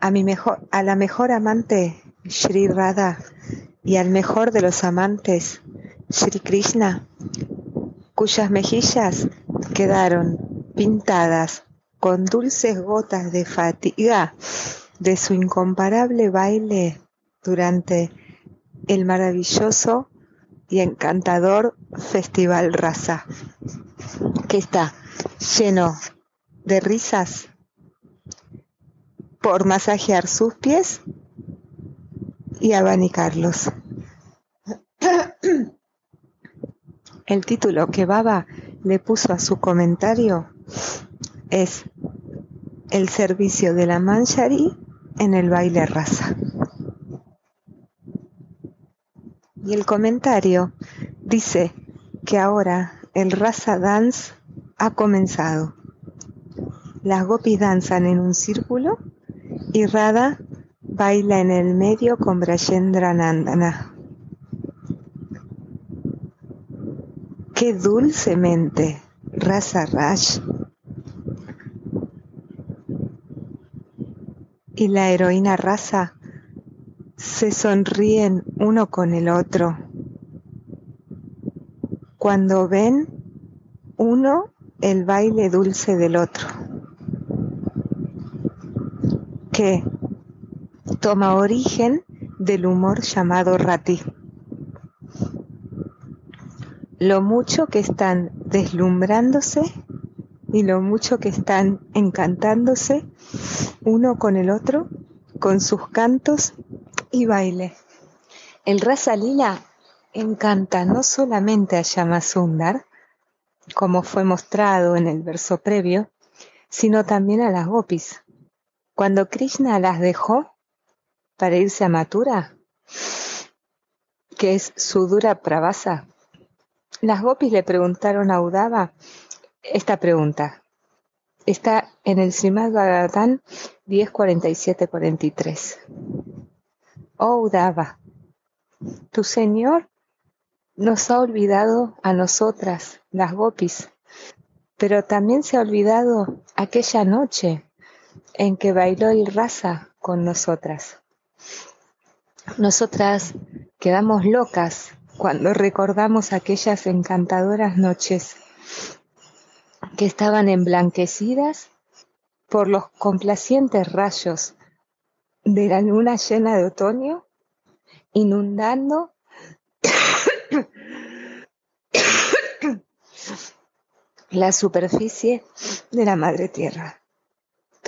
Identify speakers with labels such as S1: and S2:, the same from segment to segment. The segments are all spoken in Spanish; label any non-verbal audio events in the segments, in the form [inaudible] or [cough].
S1: a mi mejor, a la mejor amante Sri Radha y al mejor de los amantes Sri Krishna, cuyas mejillas quedaron pintadas con dulces gotas de fatiga de su incomparable baile durante el maravilloso y encantador Festival Rasa, que está lleno de risas por masajear sus pies y abanicarlos. [clears throat] El título que Baba le puso a su comentario es El servicio de la Manchari en el baile rasa. Y el comentario dice que ahora el Rasa Dance ha comenzado. Las gopis danzan en un círculo y Radha baila en el medio con Brayendra Nandana. Qué dulcemente, Rasa Raj. Y la heroína Rasa se sonríen uno con el otro. Cuando ven uno el baile dulce del otro, que toma origen del humor llamado rati. Lo mucho que están deslumbrándose y lo mucho que están encantándose uno con el otro, con sus cantos y baile. El Rasa Lila encanta no solamente a Yamasundar, como fue mostrado en el verso previo, sino también a las gopis. Cuando Krishna las dejó para irse a Mathura, que es su dura pravasa, las gopis le preguntaron a Udava esta pregunta. Está en el Srimad Bhagavatam 10.47.43. Oh Udava, tu Señor nos ha olvidado a nosotras, las gopis, pero también se ha olvidado aquella noche en que bailó el raza con nosotras. Nosotras quedamos locas cuando recordamos aquellas encantadoras noches que estaban emblanquecidas por los complacientes rayos de la luna llena de otoño, inundando [coughs] la superficie de la madre tierra.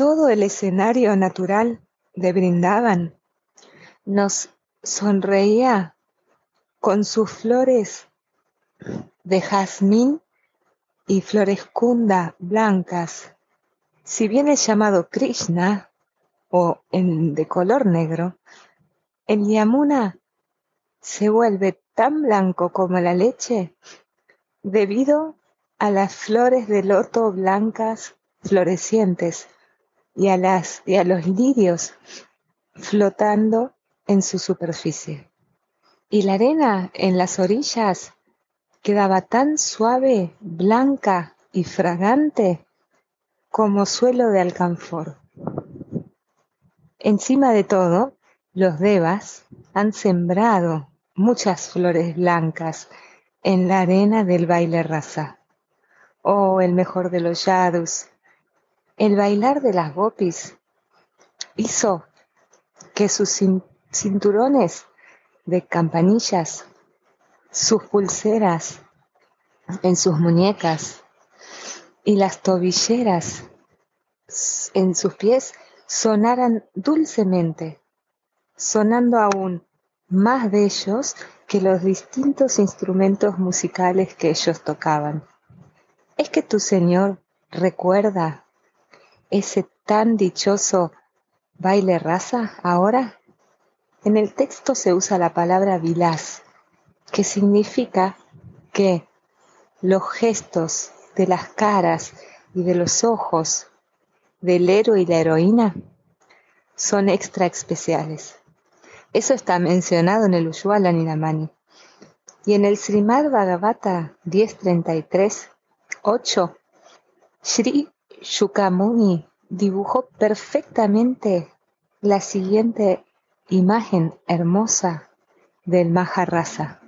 S1: Todo el escenario natural de Brindaban nos sonreía con sus flores de jazmín y flores kunda blancas. Si bien es llamado Krishna o en, de color negro, el Yamuna se vuelve tan blanco como la leche debido a las flores de loto blancas florecientes y a, las, y a los lirios flotando en su superficie. Y la arena en las orillas quedaba tan suave, blanca y fragante como suelo de alcanfor. Encima de todo, los devas han sembrado muchas flores blancas en la arena del baile raza. Oh, el mejor de los yadus. El bailar de las gopis hizo que sus cinturones de campanillas, sus pulseras en sus muñecas y las tobilleras en sus pies sonaran dulcemente, sonando aún más bellos que los distintos instrumentos musicales que ellos tocaban. ¿Es que tu Señor recuerda ese tan dichoso baile raza ahora? En el texto se usa la palabra vilas, que significa que los gestos de las caras y de los ojos del héroe y la heroína son extra especiales. Eso está mencionado en el Ushwala Ninamani. Y en el Srimad Bhagavata 1033, 8, Sri Shukamuni dibujó perfectamente la siguiente imagen hermosa del Maharasa.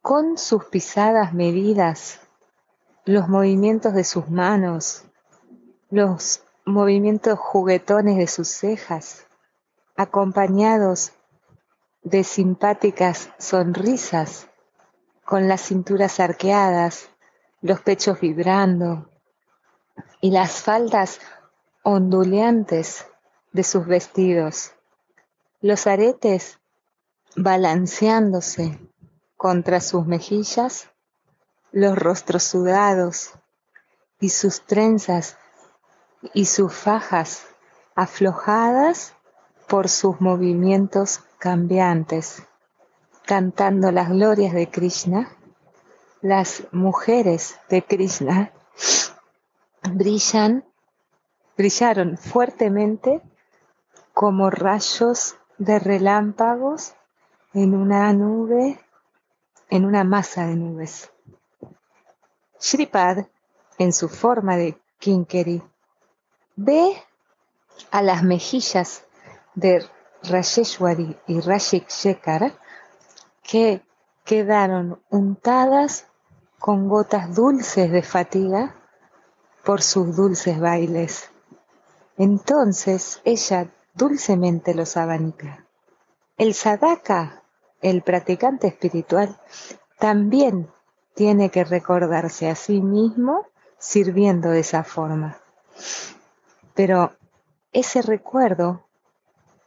S1: Con sus pisadas medidas, los movimientos de sus manos, los movimientos juguetones de sus cejas, acompañados de simpáticas sonrisas, con las cinturas arqueadas, los pechos vibrando y las faldas onduleantes de sus vestidos, los aretes balanceándose contra sus mejillas, los rostros sudados y sus trenzas y sus fajas aflojadas por sus movimientos cambiantes, cantando las glorias de Krishna, las mujeres de Krishna brillan, brillaron fuertemente como rayos de relámpagos en una nube, en una masa de nubes. Shripad, en su forma de Kinkeri, ve a las mejillas de Rajeshwari y Rashik Shekhar que quedaron untadas con gotas dulces de fatiga por sus dulces bailes. Entonces ella dulcemente los abanica. El sadaka, el practicante espiritual, también tiene que recordarse a sí mismo sirviendo de esa forma. Pero ese recuerdo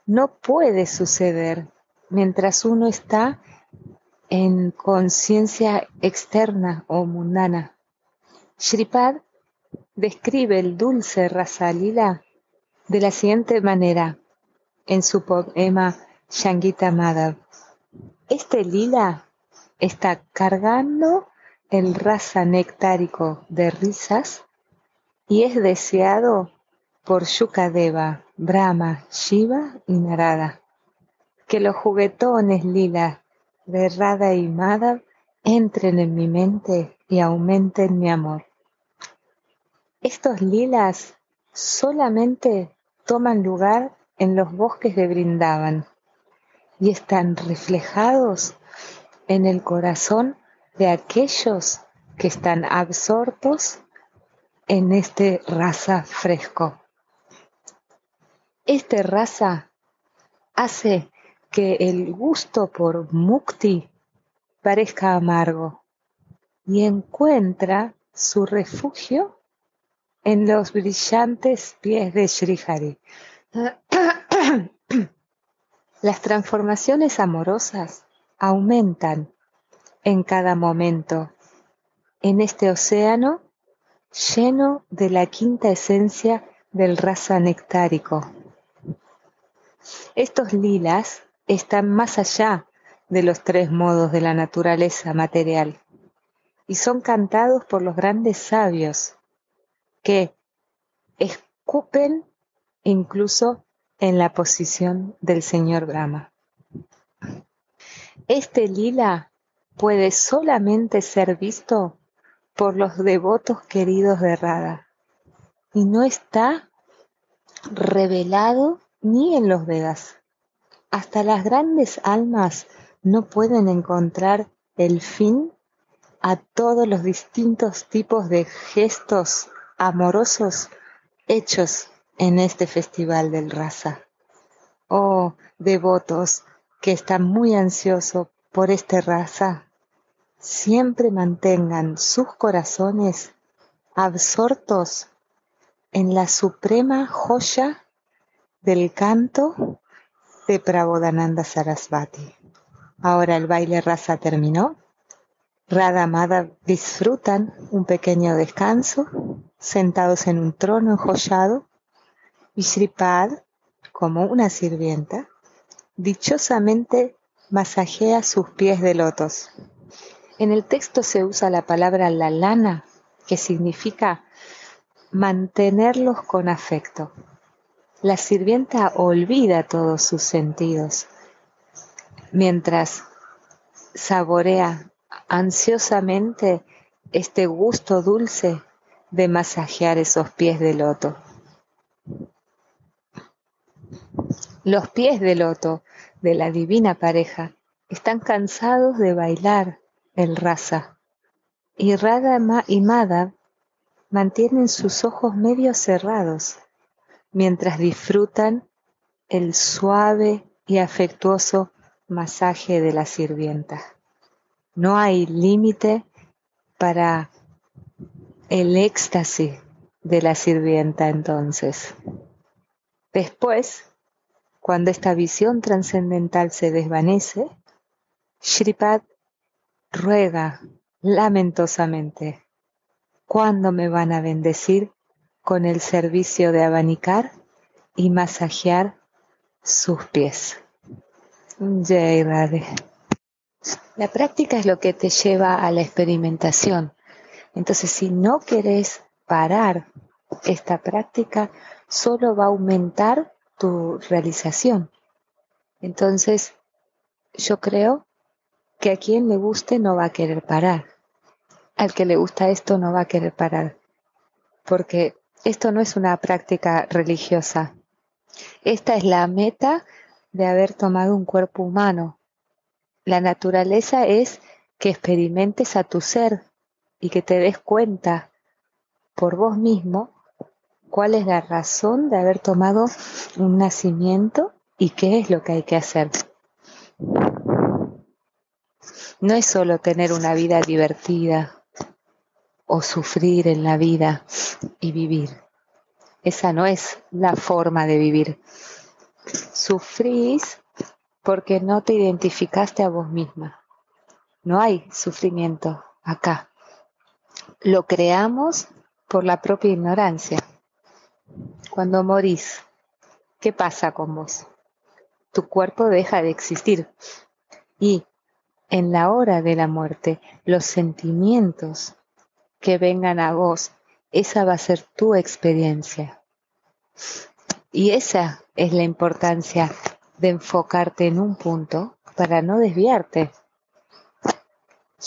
S1: no puede suceder mientras uno está en conciencia externa o mundana. Shripad describe el dulce Rasalila de la siguiente manera en su poema Shangita Madhav. Este lila está cargando el rasa nectárico de risas y es deseado por Shukadeva, Brahma, Shiva y Narada. Que los juguetones lila de Radha y Madhav entren en mi mente y aumenten mi amor. Estos lilas solamente toman lugar en los bosques de Brindavan y están reflejados en el corazón de aquellos que están absortos en este raza fresco. Este raza hace que el gusto por mukti parezca amargo y encuentra su refugio en los brillantes pies de Srihari. [clears throat] Las transformaciones amorosas aumentan en cada momento en este océano lleno de la quinta esencia del rasa nectárico. Estos lilas están más allá de los tres modos de la naturaleza material y son cantados por los grandes sabios que escupen incluso en la posición del señor Brahma. Este lila puede solamente ser visto por los devotos queridos de Radha y no está revelado ni en los Vedas. Hasta las grandes almas no pueden encontrar el fin a todos los distintos tipos de gestos amorosos hechos en este festival del raza. Oh, devotos que están muy ansiosos por este raza, siempre mantengan sus corazones absortos en la suprema joya del canto de Prabodhananda Sarasvati. Ahora el baile raza terminó. Radha Amada disfrutan un pequeño descanso, sentados en un trono enjollado, y Sripad como una sirvienta, dichosamente masajea sus pies de lotos. En el texto se usa la palabra la lana, que significa mantenerlos con afecto. La sirvienta olvida todos sus sentidos, mientras saborea ansiosamente este gusto dulce de masajear esos pies de loto. Los pies de loto de la divina pareja están cansados de bailar el rasa y Radha y Madhav mantienen sus ojos medio cerrados mientras disfrutan el suave y afectuoso masaje de la sirvienta. No hay límite para el éxtasis de la sirvienta entonces. Después, cuando esta visión trascendental se desvanece, Shripad ruega lamentosamente, ¿cuándo me van a bendecir con el servicio de abanicar y masajear sus pies? Radhe. La práctica es lo que te lleva a la experimentación. Entonces, si no querés parar esta práctica, solo va a aumentar tu realización. Entonces, yo creo que a quien le guste no va a querer parar. Al que le gusta esto no va a querer parar. Porque esto no es una práctica religiosa. Esta es la meta de haber tomado un cuerpo humano. La naturaleza es que experimentes a tu ser y que te des cuenta por vos mismo cuál es la razón de haber tomado un nacimiento y qué es lo que hay que hacer. No es solo tener una vida divertida o sufrir en la vida y vivir. Esa no es la forma de vivir. Sufrís porque no te identificaste a vos misma. No hay sufrimiento acá. Lo creamos por la propia ignorancia. Cuando morís, ¿qué pasa con vos? Tu cuerpo deja de existir. Y en la hora de la muerte, los sentimientos que vengan a vos, esa va a ser tu experiencia. Y esa es la importancia de enfocarte en un punto para no desviarte.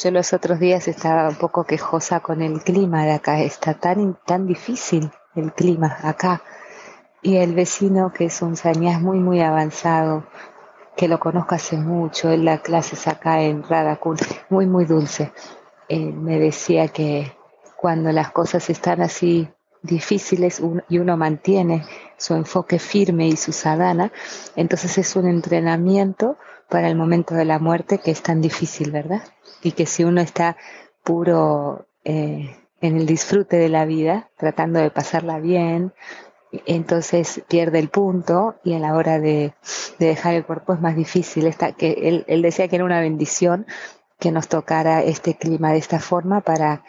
S1: Yo los otros días estaba un poco quejosa con el clima de acá, está tan, tan difícil el clima acá. Y el vecino, que es un sañás muy, muy avanzado, que lo conozco hace mucho, en la clases acá en Radakun, muy, muy dulce, eh, me decía que cuando las cosas están así difíciles y uno mantiene su enfoque firme y su sadhana, entonces es un entrenamiento para el momento de la muerte que es tan difícil, ¿verdad? Y que si uno está puro eh, en el disfrute de la vida, tratando de pasarla bien, entonces pierde el punto y a la hora de, dejar el cuerpo es más difícil. Que él decía que era una bendición que nos tocara este clima de esta forma para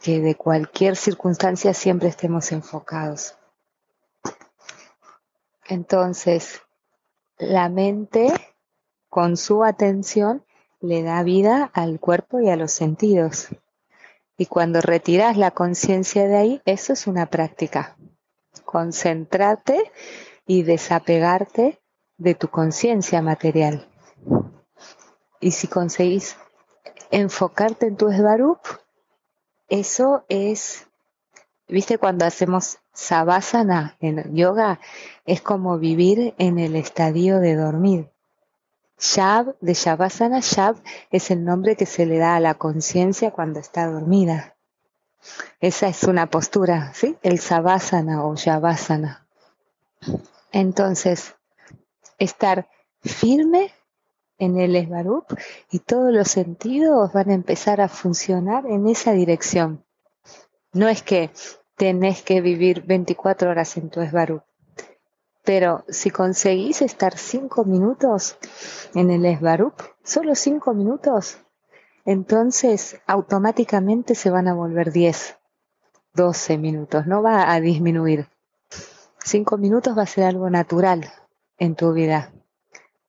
S1: que de cualquier circunstancia siempre estemos enfocados. Entonces, la mente con su atención le da vida al cuerpo y a los sentidos. Y cuando retiras la conciencia de ahí, eso es una práctica. Concentrarte y desapegarte de tu conciencia material. Y si conseguís enfocarte en tu esvarup, eso es, viste, cuando hacemos savasana en yoga, es como vivir en el estadio de dormir. Shab, de Shavasana, Shab es el nombre que se le da a la conciencia cuando está dormida. Esa es una postura, ¿sí? El Savasana o Shavasana. Entonces, estar firme en el Esvarup y todos los sentidos van a empezar a funcionar en esa dirección. No es que tenés que vivir 24 horas en tu Esvarup. Pero si conseguís estar cinco minutos en el Esbarup, solo cinco minutos, entonces automáticamente se van a volver 10, 12 minutos, no va a disminuir. Cinco minutos va a ser algo natural en tu vida.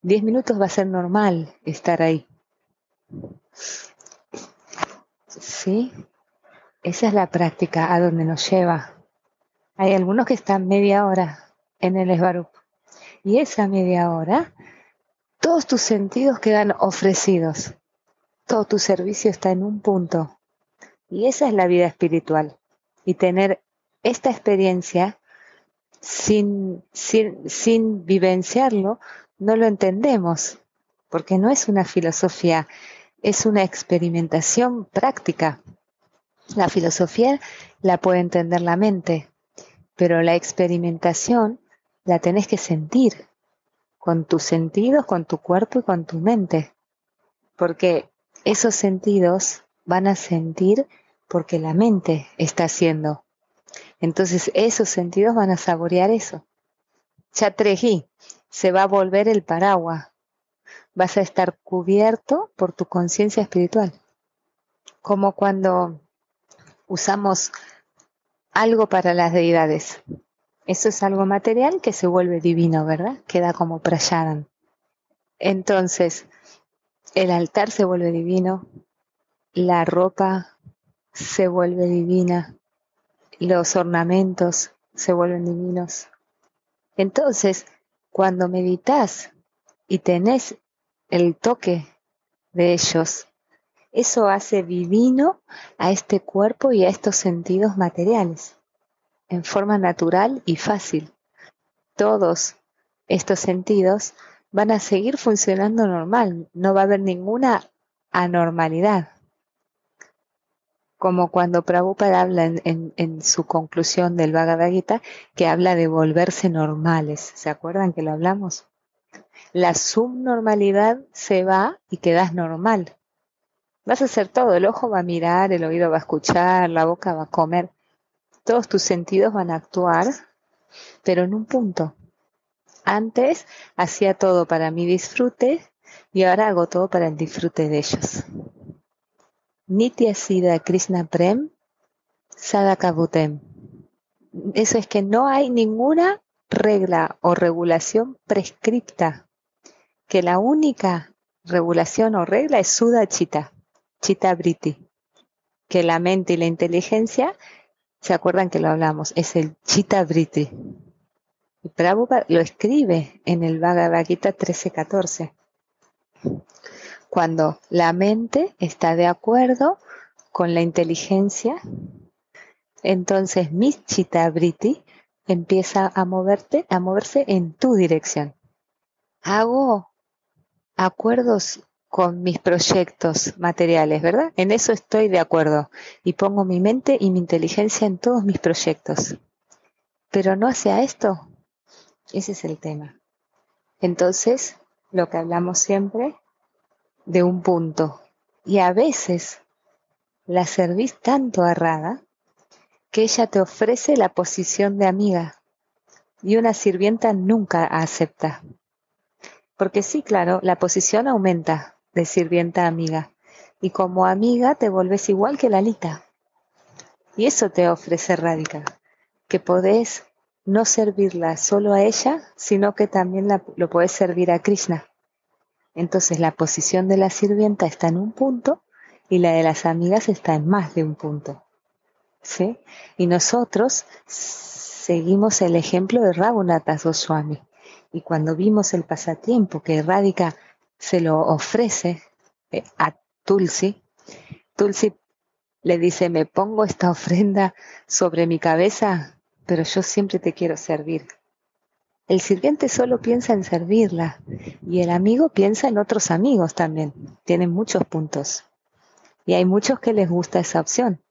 S1: Diez minutos va a ser normal estar ahí. ¿Sí? Esa es la práctica a donde nos lleva. Hay algunos que están media hora en el Esbaruch. Y esa media hora, todos tus sentidos quedan ofrecidos. Todo tu servicio está en un punto. Y esa es la vida espiritual. Y tener esta experiencia sin, sin vivenciarlo, no lo entendemos, porque no es una filosofía, es una experimentación práctica. La filosofía la puede entender la mente, pero la experimentación la tenés que sentir con tus sentidos, con tu cuerpo y con tu mente, porque esos sentidos van a sentir porque la mente está haciendo. Entonces esos sentidos van a saborear eso. Chatreji, se va a volver el paraguas. Vas a estar cubierto por tu conciencia espiritual. Como cuando usamos algo para las deidades. Eso es algo material que se vuelve divino, ¿verdad? Queda como prayaran. Entonces, el altar se vuelve divino, la ropa se vuelve divina, los ornamentos se vuelven divinos. Entonces, cuando meditas y tenés el toque de ellos, eso hace divino a este cuerpo y a estos sentidos materiales, en forma natural y fácil. Todos estos sentidos van a seguir funcionando normal, no va a haber ninguna anormalidad como cuando Prabhupada habla en, su conclusión del Bhagavad Gita, que habla de volverse normales. ¿Se acuerdan que lo hablamos? La subnormalidad se va y quedas normal. Vas a hacer todo, el ojo va a mirar, el oído va a escuchar, la boca va a comer. Todos tus sentidos van a actuar, pero en un punto. Antes hacía todo para mi disfrute y ahora hago todo para el disfrute de ellos. Nitya Siddha Krishna Prem Sadakabutem. Eso es que no hay ninguna regla o regulación prescripta, que la única regulación o regla es Sudha Chita, Chita Briti, que la mente y la inteligencia, ¿se acuerdan que lo hablamos? Es el Chita Briti. Y Prabhupada lo escribe en el Bhagavad Gita 1314 cuando la mente está de acuerdo con la inteligencia, entonces mi briti empieza a moverte, a moverse en tu dirección. Hago acuerdos con mis proyectos materiales, ¿verdad? En eso estoy de acuerdo y pongo mi mente y mi inteligencia en todos mis proyectos. Pero no hacia esto. Ese es el tema. Entonces, lo que hablamos siempre, de un punto. Y a veces la servís tanto a Rada que ella te ofrece la posición de amiga y una sirvienta nunca acepta. Porque sí, claro, la posición aumenta de sirvienta amiga y como amiga te vuelves igual que la Lita. Y eso te ofrece Rádica, que podés no servirla solo a ella, sino que también lo podés servir a Krishna. Entonces la posición de la sirvienta está en un punto y la de las amigas está en más de un punto. ¿Sí? Y nosotros seguimos el ejemplo de Raghunatha Goswami. Y cuando vimos el pasatiempo que Radhika se lo ofrece eh, a Tulsi, Tulsi le dice, me pongo esta ofrenda sobre mi cabeza, pero yo siempre te quiero servir. El sirviente solo piensa en servirla y el amigo piensa en otros amigos también. Tienen muchos puntos. Y hay muchos que les gusta esa opción.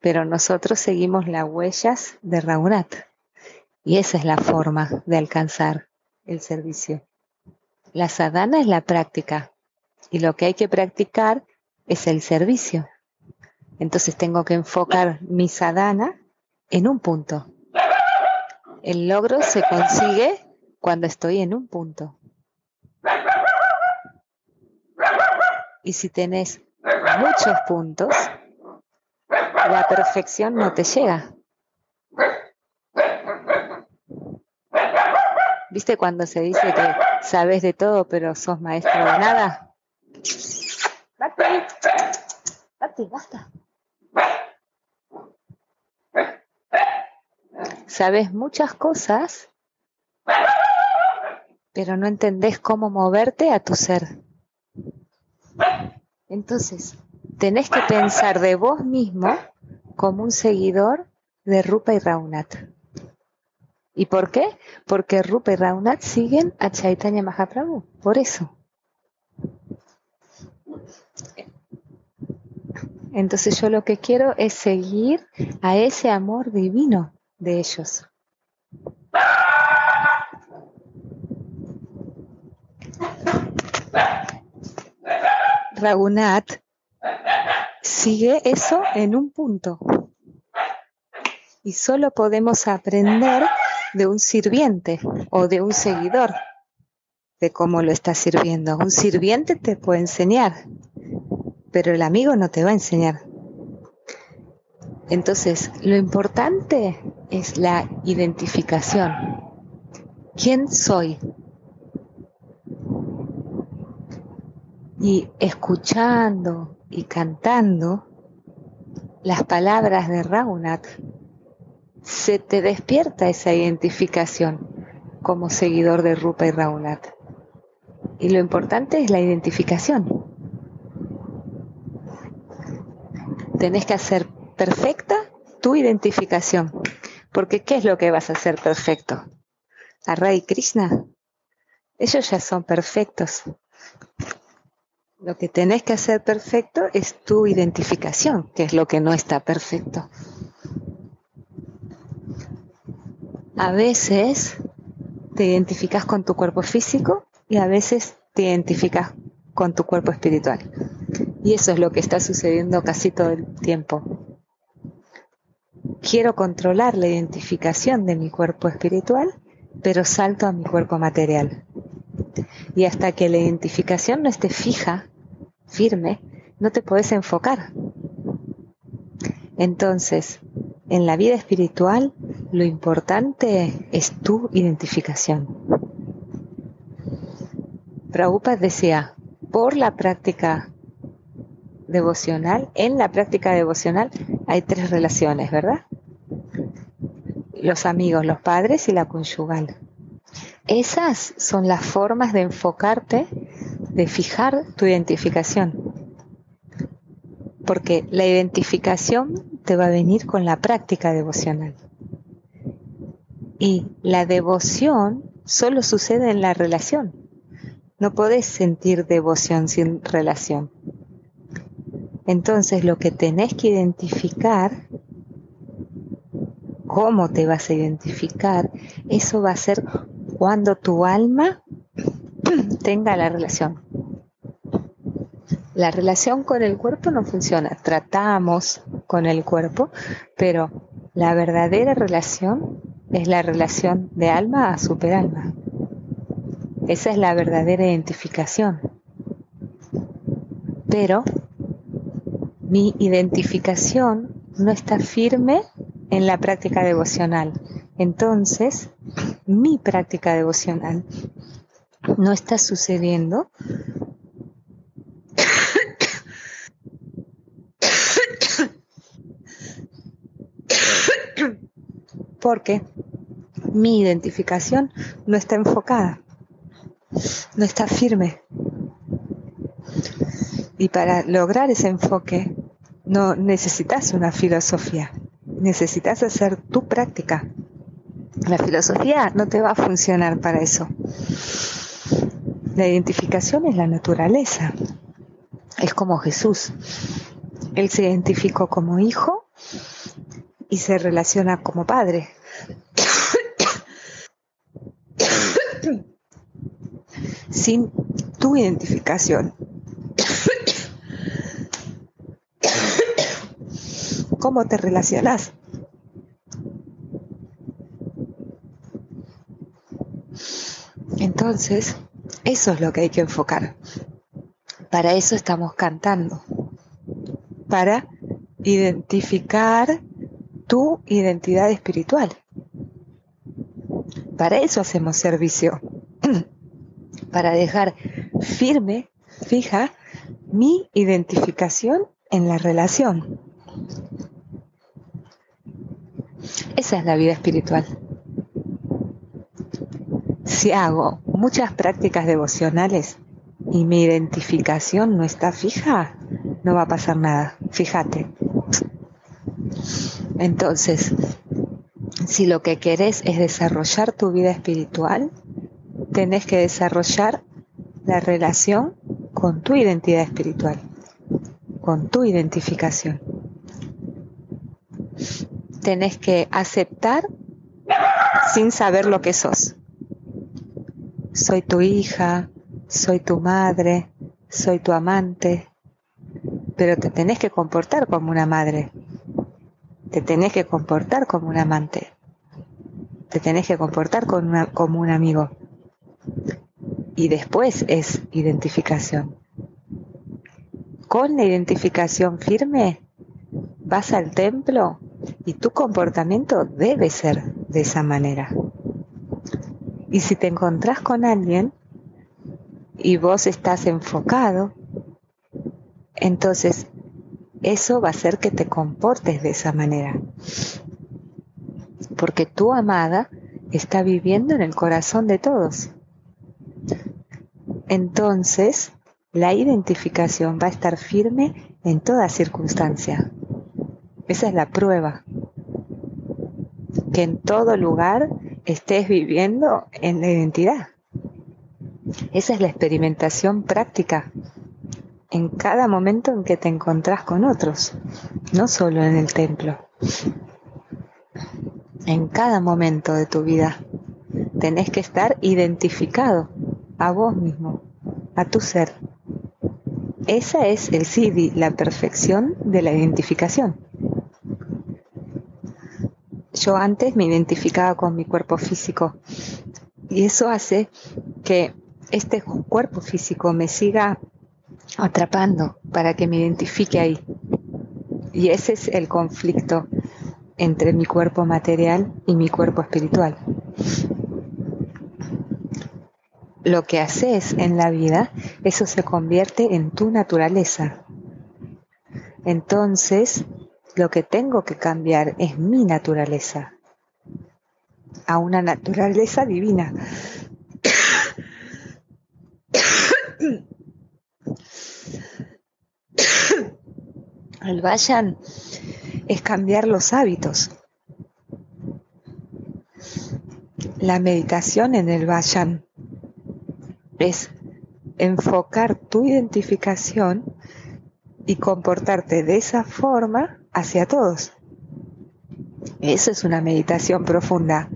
S1: Pero nosotros seguimos las huellas de Raunat. Y esa es la forma de alcanzar el servicio. La sadhana es la práctica. Y lo que hay que practicar es el servicio. Entonces tengo que enfocar mi sadhana en un punto el logro se consigue cuando estoy en un punto. Y si tenés muchos puntos, la perfección no te llega. ¿Viste cuando se dice que sabes de todo pero sos maestro de nada? Bati, Bati, basta. Sabes muchas cosas, pero no entendés cómo moverte a tu ser. Entonces, tenés que pensar de vos mismo como un seguidor de Rupa y Raunat. ¿Y por qué? Porque Rupa y Raunat siguen a Chaitanya Mahaprabhu. Por eso. Entonces yo lo que quiero es seguir a ese amor divino de ellos. Ragunat sigue eso en un punto. Y solo podemos aprender de un sirviente o de un seguidor de cómo lo está sirviendo. Un sirviente te puede enseñar, pero el amigo no te va a enseñar. Entonces, lo importante es la identificación. ¿Quién soy? Y escuchando y cantando las palabras de Raunat, se te despierta esa identificación como seguidor de Rupa y Raunat. Y lo importante es la identificación. Tenés que hacer perfecta tu identificación. Porque ¿qué es lo que vas a hacer perfecto? A Ray Krishna. Ellos ya son perfectos. Lo que tenés que hacer perfecto es tu identificación, que es lo que no está perfecto. A veces te identificas con tu cuerpo físico y a veces te identificas con tu cuerpo espiritual. Y eso es lo que está sucediendo casi todo el tiempo. Quiero controlar la identificación de mi cuerpo espiritual, pero salto a mi cuerpo material. Y hasta que la identificación no esté fija, firme, no te puedes enfocar. Entonces, en la vida espiritual, lo importante es tu identificación. Prabhupada decía, por la práctica devocional, en la práctica devocional hay tres relaciones, ¿verdad? Los amigos, los padres y la conyugal. Esas son las formas de enfocarte, de fijar tu identificación. Porque la identificación te va a venir con la práctica devocional. Y la devoción solo sucede en la relación. No podés sentir devoción sin relación. Entonces lo que tenés que identificar, cómo te vas a identificar, eso va a ser cuando tu alma [clears throat] tenga la relación. La relación con el cuerpo no funciona. Tratamos con el cuerpo, pero la verdadera relación es la relación de alma a superalma. Esa es la verdadera identificación. Pero mi identificación no está firme en la práctica devocional. Entonces, mi práctica devocional no está sucediendo porque mi identificación no está enfocada, no está firme. Y para lograr ese enfoque no necesitas una filosofía, necesitas hacer tu práctica. La filosofía no te va a funcionar para eso. La identificación es la naturaleza. Es como Jesús. Él se identificó como hijo y se relaciona como padre. Sin tu identificación cómo te relacionas. Entonces, eso es lo que hay que enfocar. Para eso estamos cantando. Para identificar tu identidad espiritual. Para eso hacemos servicio. Para dejar firme, fija, mi identificación en la relación. Esa es la vida espiritual. Si hago muchas prácticas devocionales y mi identificación no está fija, no va a pasar nada. Fíjate. Entonces, si lo que querés es desarrollar tu vida espiritual, tenés que desarrollar la relación con tu identidad espiritual, con tu identificación. Tenés que aceptar sin saber lo que sos. Soy tu hija, soy tu madre, soy tu amante, pero te tenés que comportar como una madre, te tenés que comportar como un amante, te tenés que comportar como, un amigo. Y después es identificación. Con la identificación firme, vas al templo y tu comportamiento debe ser de esa manera. Y si te encontrás con alguien y vos estás enfocado, entonces eso va a hacer que te comportes de esa manera. Porque tu amada está viviendo en el corazón de todos. Entonces, la identificación va a estar firme en toda circunstancia. Esa es la prueba. Que en todo lugar estés viviendo en la identidad. Esa es la experimentación práctica en cada momento en que te encontrás con otros, no solo en el templo. En cada momento de tu vida tenés que estar identificado a vos mismo, a tu ser. Esa es el Siddhi, la perfección de la identificación. Yo antes me identificaba con mi cuerpo físico y eso hace que este cuerpo físico me siga atrapando para que me identifique ahí. Y ese es el conflicto entre mi cuerpo material y mi cuerpo espiritual. Lo que haces en la vida, eso se convierte en tu naturaleza. Entonces, lo que tengo que cambiar es mi naturaleza a una naturaleza divina. El vayan es cambiar los hábitos. La meditación en el vayan es enfocar tu identificación y comportarte de esa forma hacia todos. Eso es una meditación profunda,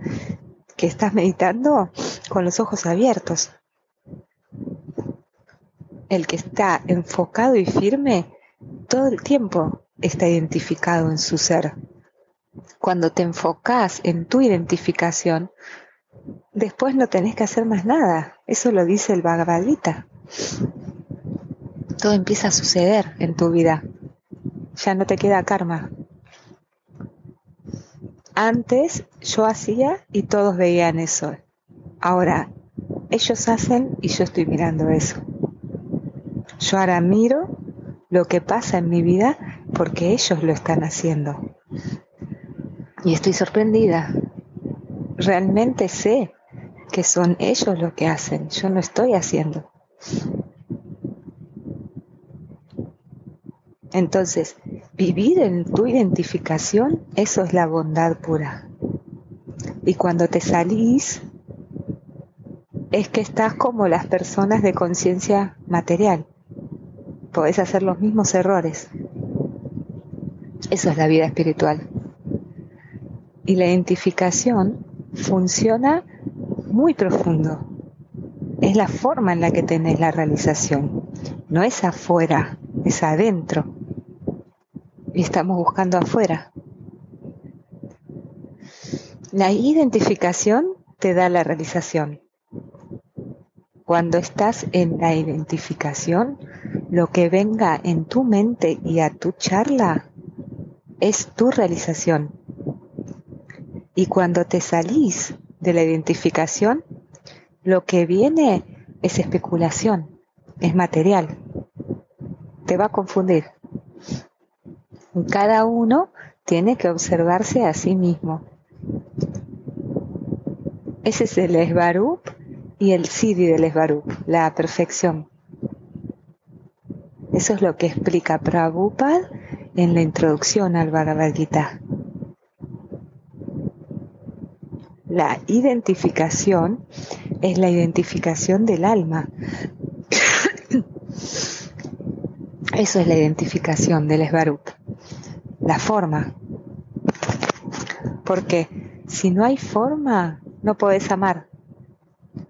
S1: que estás meditando con los ojos abiertos. El que está enfocado y firme todo el tiempo está identificado en su ser. Cuando te enfocas en tu identificación, después no tenés que hacer más nada. Eso lo dice el Bhagavad Gita. Todo empieza a suceder en tu vida. Ya no te queda karma. Antes yo hacía y todos veían eso. Ahora ellos hacen y yo estoy mirando eso. Yo ahora miro lo que pasa en mi vida porque ellos lo están haciendo. Y estoy sorprendida. Realmente sé que son ellos lo que hacen, yo no estoy haciendo. Entonces, vivir en tu identificación, eso es la bondad pura. Y cuando te salís, es que estás como las personas de conciencia material podés hacer los mismos errores. Eso es la vida espiritual. Y la identificación funciona muy profundo. Es la forma en la que tenés la realización. No es afuera, es adentro. Y estamos buscando afuera. La identificación te da la realización. Cuando estás en la identificación, lo que venga en tu mente y a tu charla es tu realización. Y cuando te salís de la identificación, lo que viene es especulación, es material. Te va a confundir. Cada uno tiene que observarse a sí mismo. Ese es el Esbarup y el Sidi del Esbarup, la perfección. Eso es lo que explica Prabhupada en la introducción al Bhagavad Gita. La identificación es la identificación del alma. Eso es la identificación del Esbarup, la forma. Porque si no hay forma, no podés amar.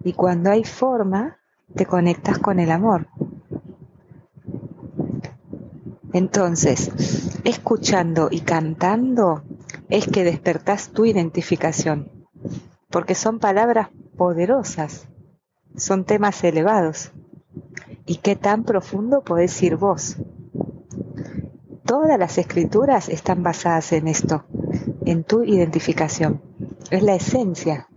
S1: Y cuando hay forma, te conectas con el amor. Entonces, escuchando y cantando es que despertás tu identificación, porque son palabras poderosas, son temas elevados. ¿Y qué tan profundo podés ir vos? Todas las escrituras están basadas en esto, en tu identificación. Es la esencia.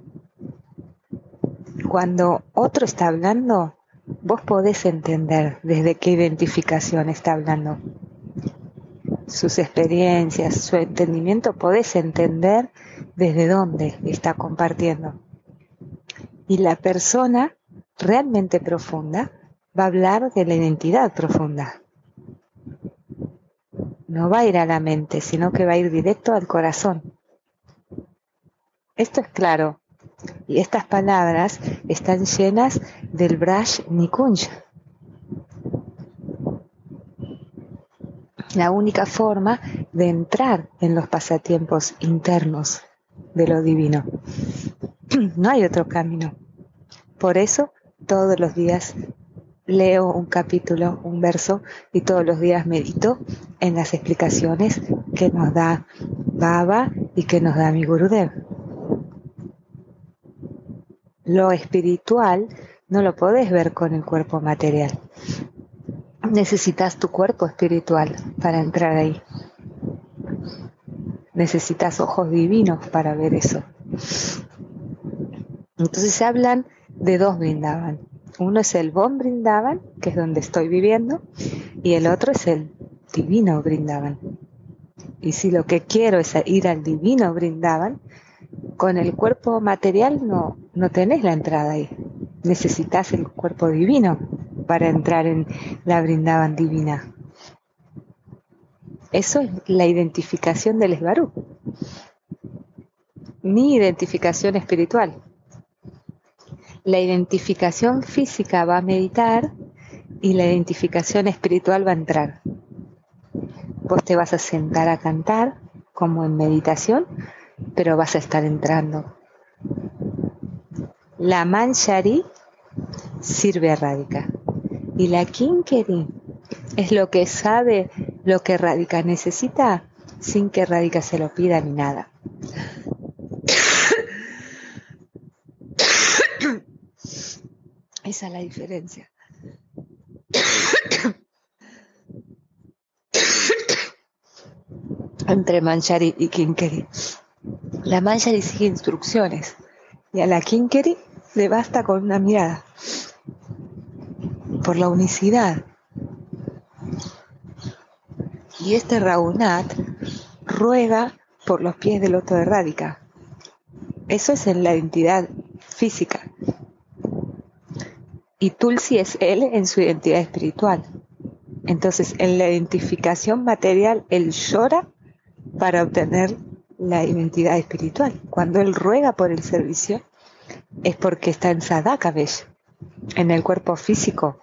S1: Cuando otro está hablando, vos podés entender desde qué identificación está hablando sus experiencias, su entendimiento, podés entender desde dónde está compartiendo. Y la persona realmente profunda va a hablar de la identidad profunda. No va a ir a la mente, sino que va a ir directo al corazón. Esto es claro. Y estas palabras están llenas del Brash Nikunj, la única forma de entrar en los pasatiempos internos de lo divino. [clears throat] No hay otro camino. Por eso todos los días leo un capítulo, un verso y todos los días medito en las explicaciones que nos da Baba y que nos da mi Gurudev. Lo espiritual no lo podés ver con el cuerpo material necesitas tu cuerpo espiritual para entrar ahí. Necesitas ojos divinos para ver eso. Entonces se hablan de dos brindaban. Uno es el bon brindaban, que es donde estoy viviendo, y el otro es el divino brindaban. Y si lo que quiero es ir al divino brindaban, con el cuerpo material no, no tenés la entrada ahí. Necesitas el cuerpo divino para entrar en la brindaban divina. Eso es la identificación del esbarú. Mi identificación espiritual. La identificación física va a meditar y la identificación espiritual va a entrar. Vos te vas a sentar a cantar como en meditación, pero vas a estar entrando. La manchari sirve a radica. Y la Kinkeri es lo que sabe lo que Radica necesita sin que Radica se lo pida ni nada. [coughs] Esa es la diferencia. [coughs] entre Manchari y Kinkeri. La Manchari sigue instrucciones y a la Kinkeri le basta con una mirada por la unicidad. Y este Raunat ruega por los pies del otro de Rádica. Eso es en la identidad física. Y Tulsi es él en su identidad espiritual. Entonces, en la identificación material, él llora para obtener la identidad espiritual. Cuando él ruega por el servicio, es porque está en Sadakabesh, en el cuerpo físico,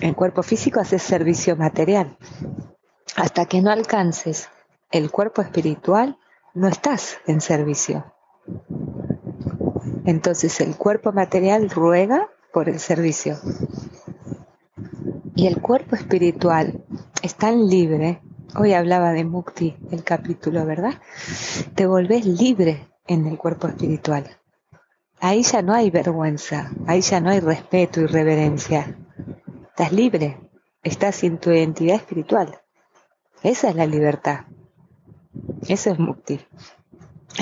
S1: el cuerpo físico hace servicio material. Hasta que no alcances el cuerpo espiritual, no estás en servicio. Entonces el cuerpo material ruega por el servicio. Y el cuerpo espiritual es tan libre. Hoy hablaba de Mukti el capítulo, ¿verdad? Te volvés libre en el cuerpo espiritual. Ahí ya no hay vergüenza, ahí ya no hay respeto y reverencia. Estás libre, estás en tu identidad espiritual. Esa es la libertad. Eso es mukti.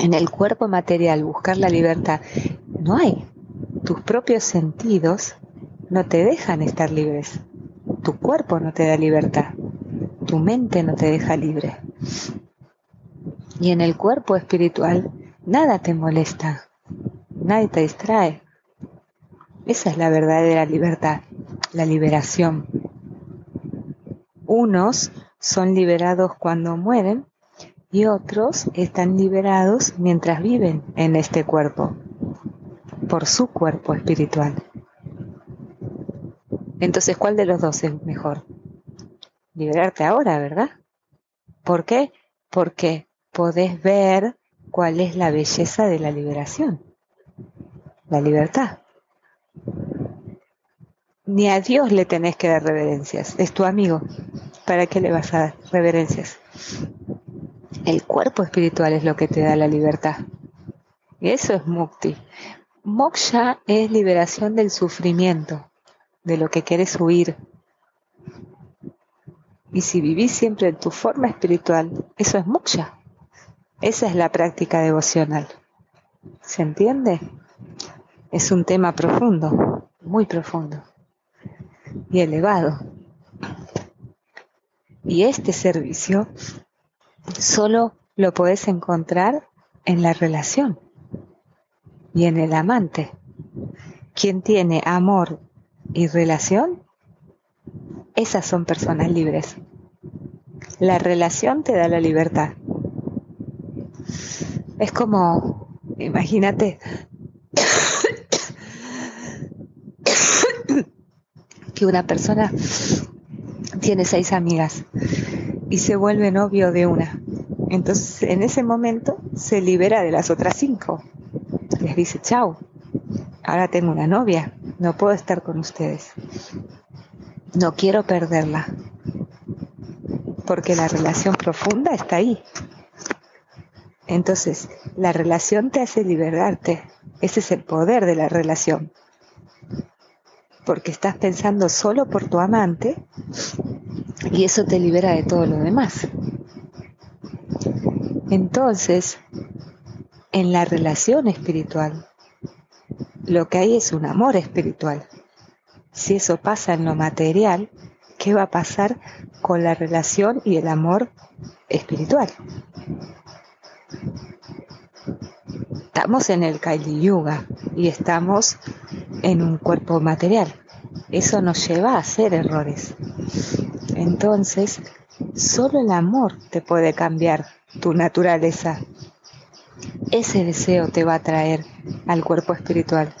S1: en el cuerpo material buscar la libertad, no hay. Tus propios sentidos no te dejan estar libres. Tu cuerpo no te da libertad. Tu mente no te deja libre. Y en el cuerpo espiritual nada te molesta, nadie te distrae. Esa es la verdadera libertad, la liberación. Unos son liberados cuando mueren y otros están liberados mientras viven en este cuerpo, por su cuerpo espiritual. Entonces, ¿cuál de los dos es mejor? Liberarte ahora, ¿verdad? ¿Por qué? Porque podés ver cuál es la belleza de la liberación, la libertad. Ni a Dios le tenés que dar reverencias, es tu amigo. ¿Para qué le vas a dar reverencias? El cuerpo espiritual es lo que te da la libertad. Y eso es mukti. Moksha es liberación del sufrimiento, de lo que quieres huir. Y si vivís siempre en tu forma espiritual, eso es moksha. Esa es la práctica devocional. ¿Se entiende? Es un tema profundo, muy profundo y elevado. Y este servicio solo lo podés encontrar en la relación y en el amante. Quien tiene amor y relación, esas son personas libres. La relación te da la libertad. Es como, imagínate, que una persona tiene seis amigas y se vuelve novio de una. Entonces, en ese momento se libera de las otras cinco. Les dice, chao, ahora tengo una novia, no puedo estar con ustedes. No quiero perderla, porque la relación profunda está ahí. Entonces, la relación te hace liberarte. Ese es el poder de la relación. Porque estás pensando solo por tu amante y eso te libera de todo lo demás. Entonces, en la relación espiritual, lo que hay es un amor espiritual. Si eso pasa en lo material, ¿qué va a pasar con la relación y el amor espiritual? Estamos en el Kaili Yuga y estamos en un cuerpo material. Eso nos lleva a hacer errores. Entonces, solo el amor te puede cambiar tu naturaleza. Ese deseo te va a traer al cuerpo espiritual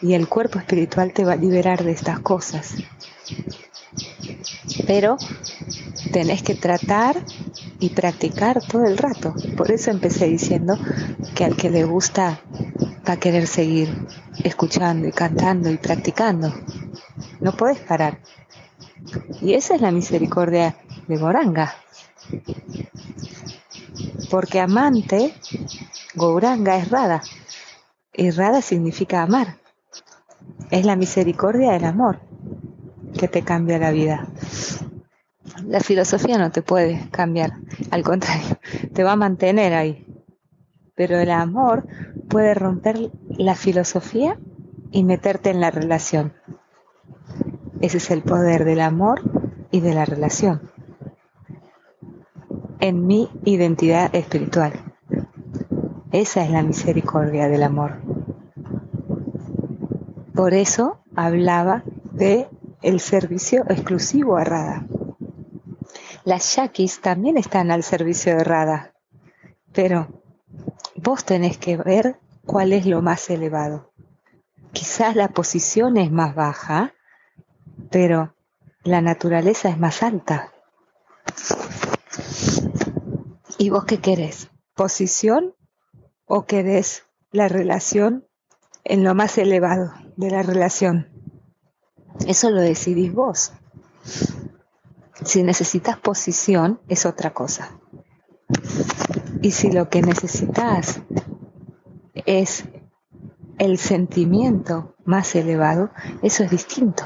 S1: y el cuerpo espiritual te va a liberar de estas cosas. Pero tenés que tratar y practicar todo el rato. Por eso empecé diciendo que al que le gusta va a querer seguir escuchando y cantando y practicando. No puedes parar. Y esa es la misericordia de Goranga. Porque amante, Goranga es Rada. Y Rada significa amar. Es la misericordia del amor que te cambia la vida. La filosofía no te puede cambiar, al contrario, te va a mantener ahí. Pero el amor puede romper la filosofía y meterte en la relación. Ese es el poder del amor y de la relación. En mi identidad espiritual. Esa es la misericordia del amor. Por eso hablaba de el servicio exclusivo a Radha. Las yaquis también están al servicio de Radha, pero vos tenés que ver cuál es lo más elevado. Quizás la posición es más baja, pero la naturaleza es más alta. ¿Y vos qué querés? ¿Posición o querés la relación en lo más elevado de la relación? Eso lo decidís vos. Si necesitas posición, es otra cosa. Y si lo que necesitas es el sentimiento más elevado, eso es distinto.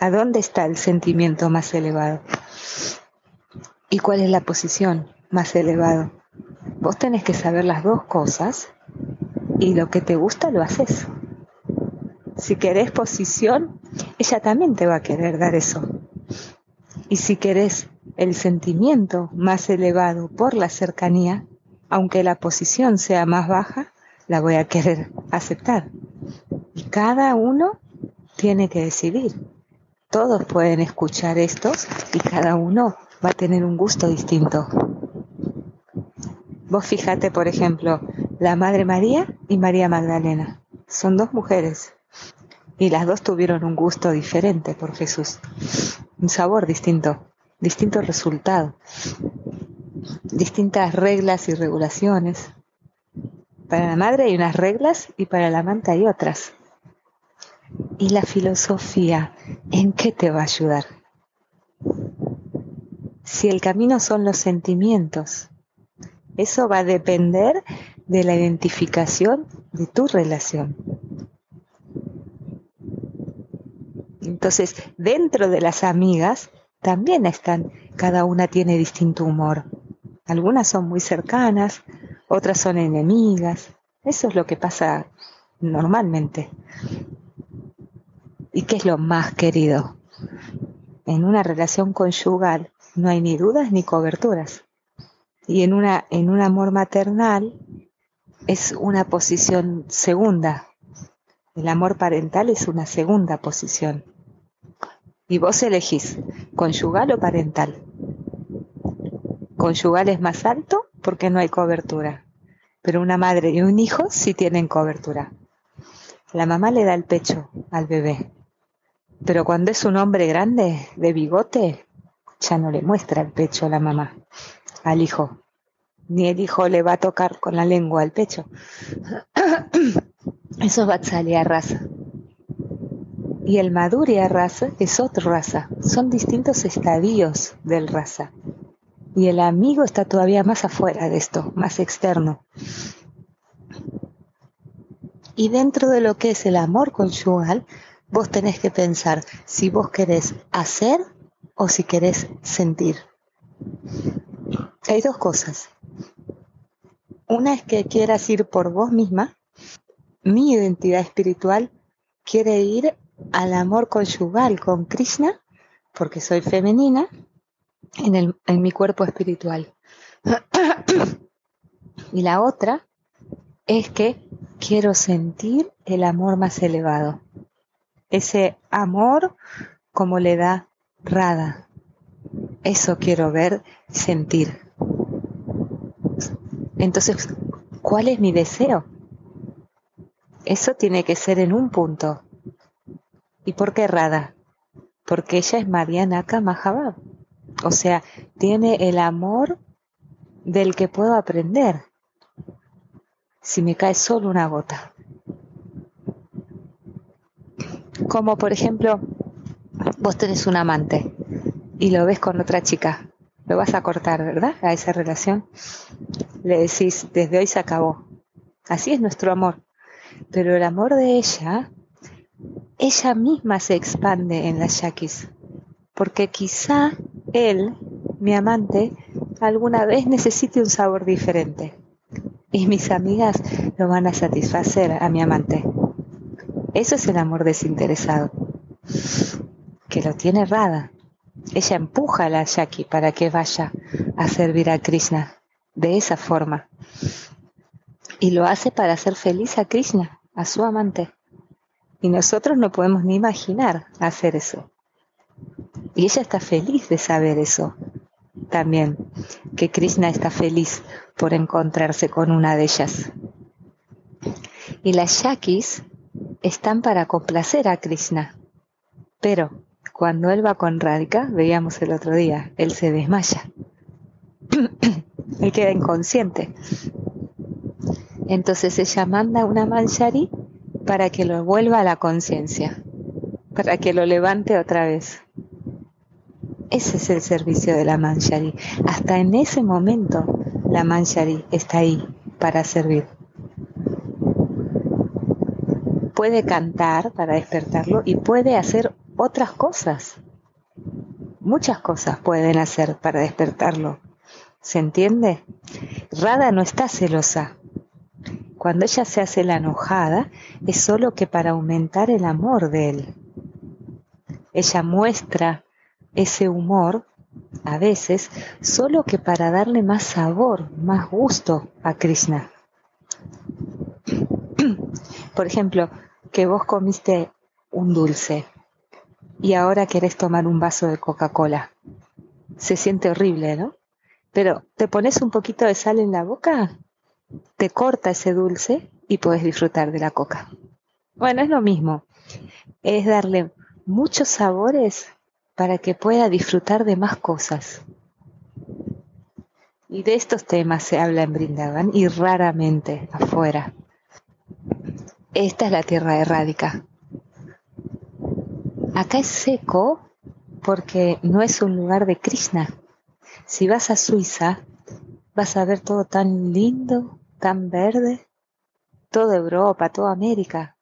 S1: ¿A dónde está el sentimiento más elevado? ¿Y cuál es la posición más elevada? Vos tenés que saber las dos cosas y lo que te gusta lo haces. Si querés posición, ella también te va a querer dar eso. Y si querés el sentimiento más elevado por la cercanía, aunque la posición sea más baja, la voy a querer aceptar. Y cada uno tiene que decidir. Todos pueden escuchar estos y cada uno va a tener un gusto distinto. Vos fíjate, por ejemplo, la Madre María y María Magdalena. Son dos mujeres y las dos tuvieron un gusto diferente por Jesús, un sabor distinto, distinto resultado, distintas reglas y regulaciones. Para la madre hay unas reglas y para la amante hay otras. ¿Y la filosofía en qué te va a ayudar? Si el camino son los sentimientos, eso va a depender de la identificación de tu relación. Entonces, dentro de las amigas también están, cada una tiene distinto humor. Algunas son muy cercanas, otras son enemigas. Eso es lo que pasa normalmente. ¿Y qué es lo más querido? En una relación conyugal no hay ni dudas ni coberturas. Y en, una, en un amor maternal es una posición segunda. El amor parental es una segunda posición. Y vos elegís conyugal o parental. Conyugal es más alto porque no hay cobertura. Pero una madre y un hijo sí tienen cobertura. La mamá le da el pecho al bebé pero cuando es un hombre grande, de bigote, ya no le muestra el pecho a la mamá, al hijo. Ni el hijo le va a tocar con la lengua al pecho. [coughs] Eso es a raza. Y el Maduria raza es otra raza. Son distintos estadios del raza. Y el amigo está todavía más afuera de esto, más externo. Y dentro de lo que es el amor conyugal, vos tenés que pensar si vos querés hacer o si querés sentir. Hay dos cosas. Una es que quieras ir por vos misma. Mi identidad espiritual quiere ir al amor conyugal con Krishna, porque soy femenina, en, en mi cuerpo espiritual. [clears throat] y la otra es que quiero sentir el amor más elevado ese amor como le da Rada. Eso quiero ver, sentir. Entonces, ¿cuál es mi deseo? Eso tiene que ser en un punto. ¿Y por qué Rada? Porque ella es Mariana Mahabab. O sea, tiene el amor del que puedo aprender. Si me cae solo una gota. Como por ejemplo, vos tenés un amante y lo ves con otra chica, lo vas a cortar, ¿verdad? A esa relación. Le decís, desde hoy se acabó. Así es nuestro amor. Pero el amor de ella, ella misma se expande en las yaquis. Porque quizá él, mi amante, alguna vez necesite un sabor diferente. Y mis amigas lo van a satisfacer a mi amante. Eso es el amor desinteresado, que lo tiene Rada. Ella empuja a la Yaki para que vaya a servir a Krishna de esa forma. Y lo hace para hacer feliz a Krishna, a su amante. Y nosotros no podemos ni imaginar hacer eso. Y ella está feliz de saber eso también, que Krishna está feliz por encontrarse con una de ellas. Y las Yakis están para complacer a Krishna. Pero cuando él va con Radhika, veíamos el otro día, él se desmaya. [clears throat] él queda inconsciente. Entonces ella manda una manchari para que lo vuelva a la conciencia, para que lo levante otra vez. Ese es el servicio de la manchari. Hasta en ese momento la manchari está ahí para servir puede cantar para despertarlo y puede hacer otras cosas. Muchas cosas pueden hacer para despertarlo. ¿Se entiende? Rada no está celosa. Cuando ella se hace la enojada es solo que para aumentar el amor de él. Ella muestra ese humor a veces solo que para darle más sabor, más gusto a Krishna. [clears throat] Por ejemplo, que vos comiste un dulce y ahora querés tomar un vaso de Coca-Cola. Se siente horrible, ¿no? Pero te pones un poquito de sal en la boca, te corta ese dulce y puedes disfrutar de la coca. Bueno, es lo mismo. Es darle muchos sabores para que pueda disfrutar de más cosas. Y de estos temas se habla en Brindavan y raramente afuera. Esta es la tierra de Rádica. Acá es seco porque no es un lugar de Krishna. Si vas a Suiza, vas a ver todo tan lindo, tan verde, toda Europa, toda América.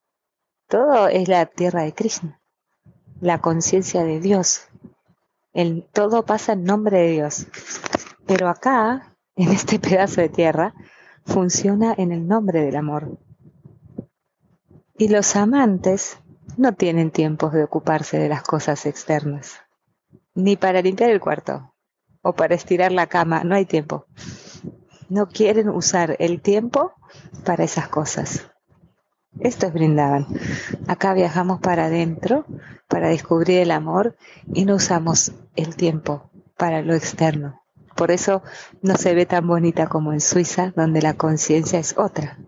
S1: Todo es la tierra de Krishna la conciencia de Dios. Todo pasa en nombre de Dios. Pero acá, [laughs] en este pedazo de tierra, funciona en el nombre del amor. Y los amantes no tienen tiempos de ocuparse de las cosas externas, ni para limpiar el cuarto o para estirar la cama, no hay tiempo. No quieren usar el tiempo para esas cosas. Esto es brindaban. Acá viajamos para adentro para descubrir el amor y no usamos el tiempo para lo externo. Por eso no se ve tan bonita como en Suiza, donde la conciencia es otra.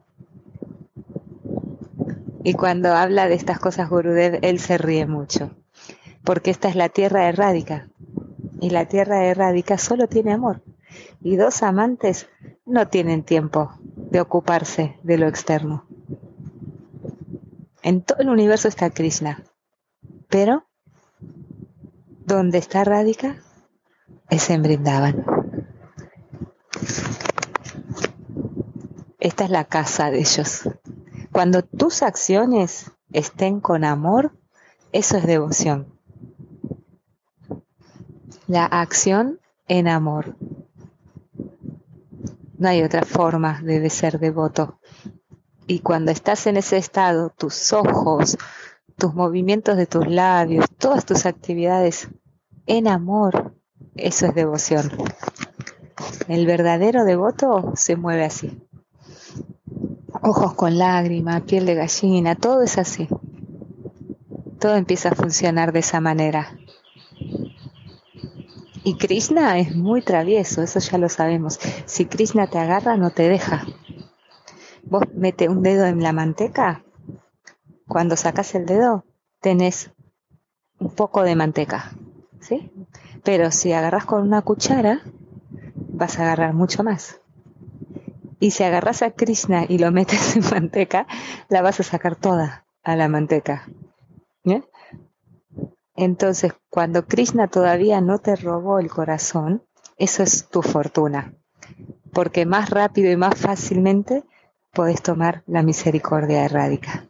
S1: Y cuando habla de estas cosas Gurudev, él se ríe mucho, porque esta es la tierra de Rádica, y la tierra de Rádica solo tiene amor, y dos amantes no tienen tiempo de ocuparse de lo externo. En todo el universo está Krishna, pero donde está Radhika es en Brindavan. Esta es la casa de ellos. Cuando tus acciones estén con amor, eso es devoción. La acción en amor. No hay otra forma de ser devoto. Y cuando estás en ese estado, tus ojos, tus movimientos de tus labios, todas tus actividades en amor, eso es devoción. El verdadero devoto se mueve así. Ojos con lágrimas, piel de gallina, todo es así. Todo empieza a funcionar de esa manera. Y Krishna es muy travieso, eso ya lo sabemos. Si Krishna te agarra, no te deja vos mete un dedo en la manteca, cuando sacas el dedo tenés un poco de manteca, ¿sí? Pero si agarras con una cuchara, vas a agarrar mucho más. Y si agarras a Krishna y lo metes [laughs] en manteca, la vas a sacar toda a la manteca. Entonces, cuando Krishna todavía no te robó el corazón, eso es tu fortuna. Porque más rápido y más fácilmente podés tomar la misericordia de Rádica.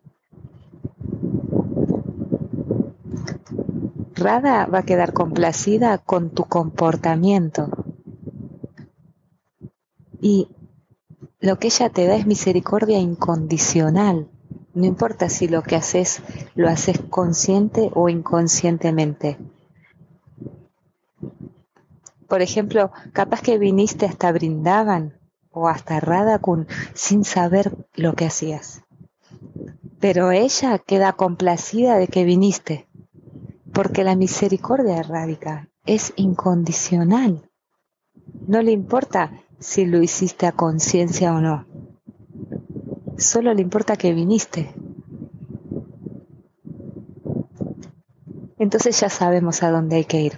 S1: Rada va a quedar complacida con tu comportamiento. Y lo que ella te da es misericordia incondicional. No importa si lo que haces lo haces consciente o inconscientemente. Por ejemplo, capaz que viniste hasta brindaban o hasta Radakun sin saber lo que hacías. Pero ella queda complacida de que viniste, porque la misericordia radica es incondicional. No le importa si lo hiciste a conciencia o no. Solo le importa que viniste. Entonces ya sabemos a dónde hay que ir.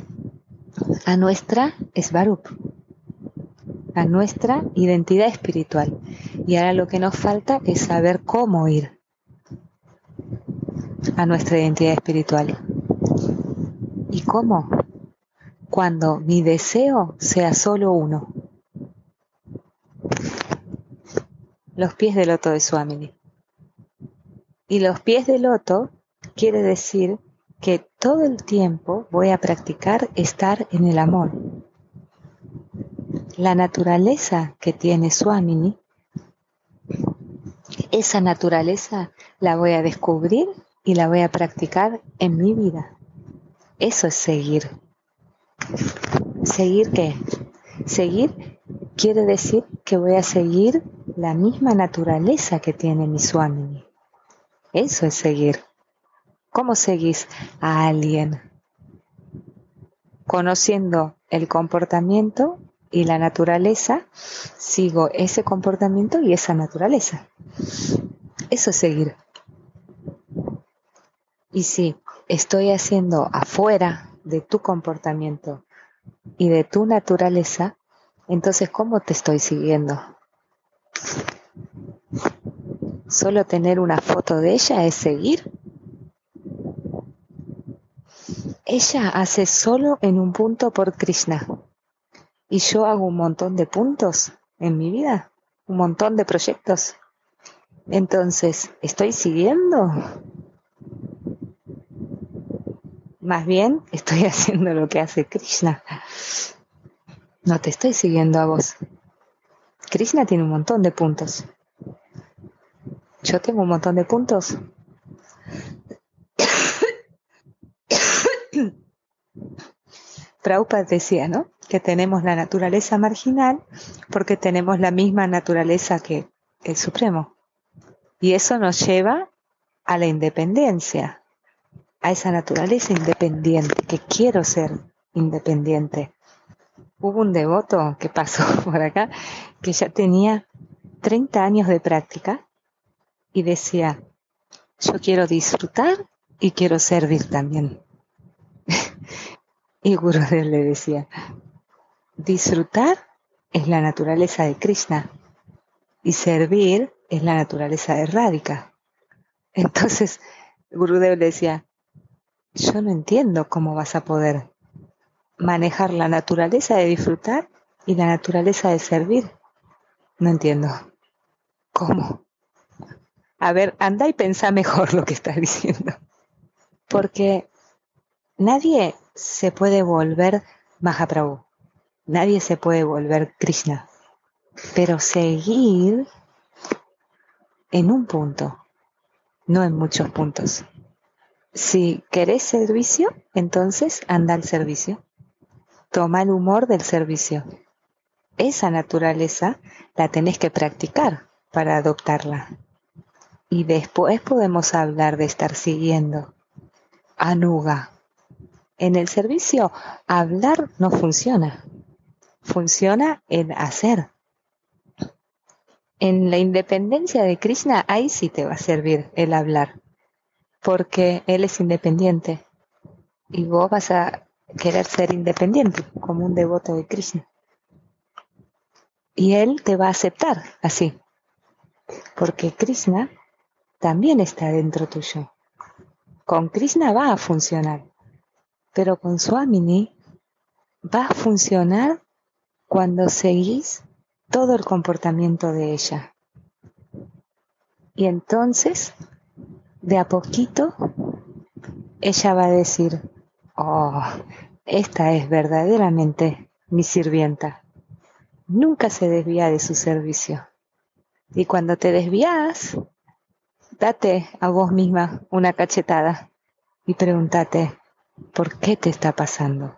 S1: A nuestra es Baruch a nuestra identidad espiritual. Y ahora lo que nos falta es saber cómo ir a nuestra identidad espiritual. ¿Y cómo? Cuando mi deseo sea solo uno. Los pies del loto de Swamini. Y los pies del loto quiere decir que todo el tiempo voy a practicar estar en el amor la naturaleza que tiene Swamini, esa naturaleza la voy a descubrir y la voy a practicar en mi vida. Eso es seguir. ¿Seguir qué? Seguir quiere decir que voy a seguir la misma naturaleza que tiene mi Swamini. Eso es seguir. ¿Cómo seguís a alguien? Conociendo el comportamiento y la naturaleza, sigo ese comportamiento y esa naturaleza. Eso es seguir. Y si estoy haciendo afuera de tu comportamiento y de tu naturaleza, entonces ¿cómo te estoy siguiendo? ¿Solo tener una foto de ella es seguir? Ella hace solo en un punto por Krishna. Y yo hago un montón de puntos en mi vida, un montón de proyectos. Entonces, ¿estoy siguiendo? Más bien, estoy [laughs] haciendo lo que hace Krishna. No te estoy siguiendo a vos. Krishna tiene un montón de puntos. Yo tengo un montón de puntos. Prabhupada decía, ¿no? Que tenemos la naturaleza marginal porque tenemos la misma naturaleza que el Supremo. Y eso nos lleva a la independencia, a esa naturaleza independiente, que quiero ser independiente. Hubo un devoto que pasó [laughs] por acá que ya tenía 30 años de práctica y decía, yo quiero disfrutar y quiero servir también. [laughs] y Gurudev le decía, disfrutar es la naturaleza de Krishna y servir es la naturaleza de Radhika. [laughs] Entonces Gurudev le decía, yo no entiendo cómo vas a poder manejar la naturaleza de disfrutar y la naturaleza de servir. No entiendo. ¿Cómo? A ver, anda y pensá mejor lo que estás diciendo. Porque nadie se puede volver Mahaprabhu. Nadie se puede volver Krishna. Pero seguir en un punto, no en muchos puntos. Si querés servicio, entonces anda al servicio. Toma el humor del servicio. Esa naturaleza la tenés que practicar para adoptarla. Y después podemos hablar de estar siguiendo. Anuga. En el servicio, hablar no funciona. Funciona en hacer. En la independencia de Krishna, ahí sí te va a servir el hablar. Porque Él es independiente. Y vos vas a querer ser independiente, como un devoto de Krishna. Y Él te va a aceptar así. Porque Krishna también está dentro tuyo. Con Krishna va a funcionar, pero con Swamini va a funcionar cuando seguís todo el comportamiento de ella. Y entonces, de a poquito, ella va a decir, oh, esta es verdaderamente mi sirvienta. Nunca se desvía de su servicio. Y cuando te desvías, date a vos misma una cachetada y pregúntate, ¿por qué te está pasando?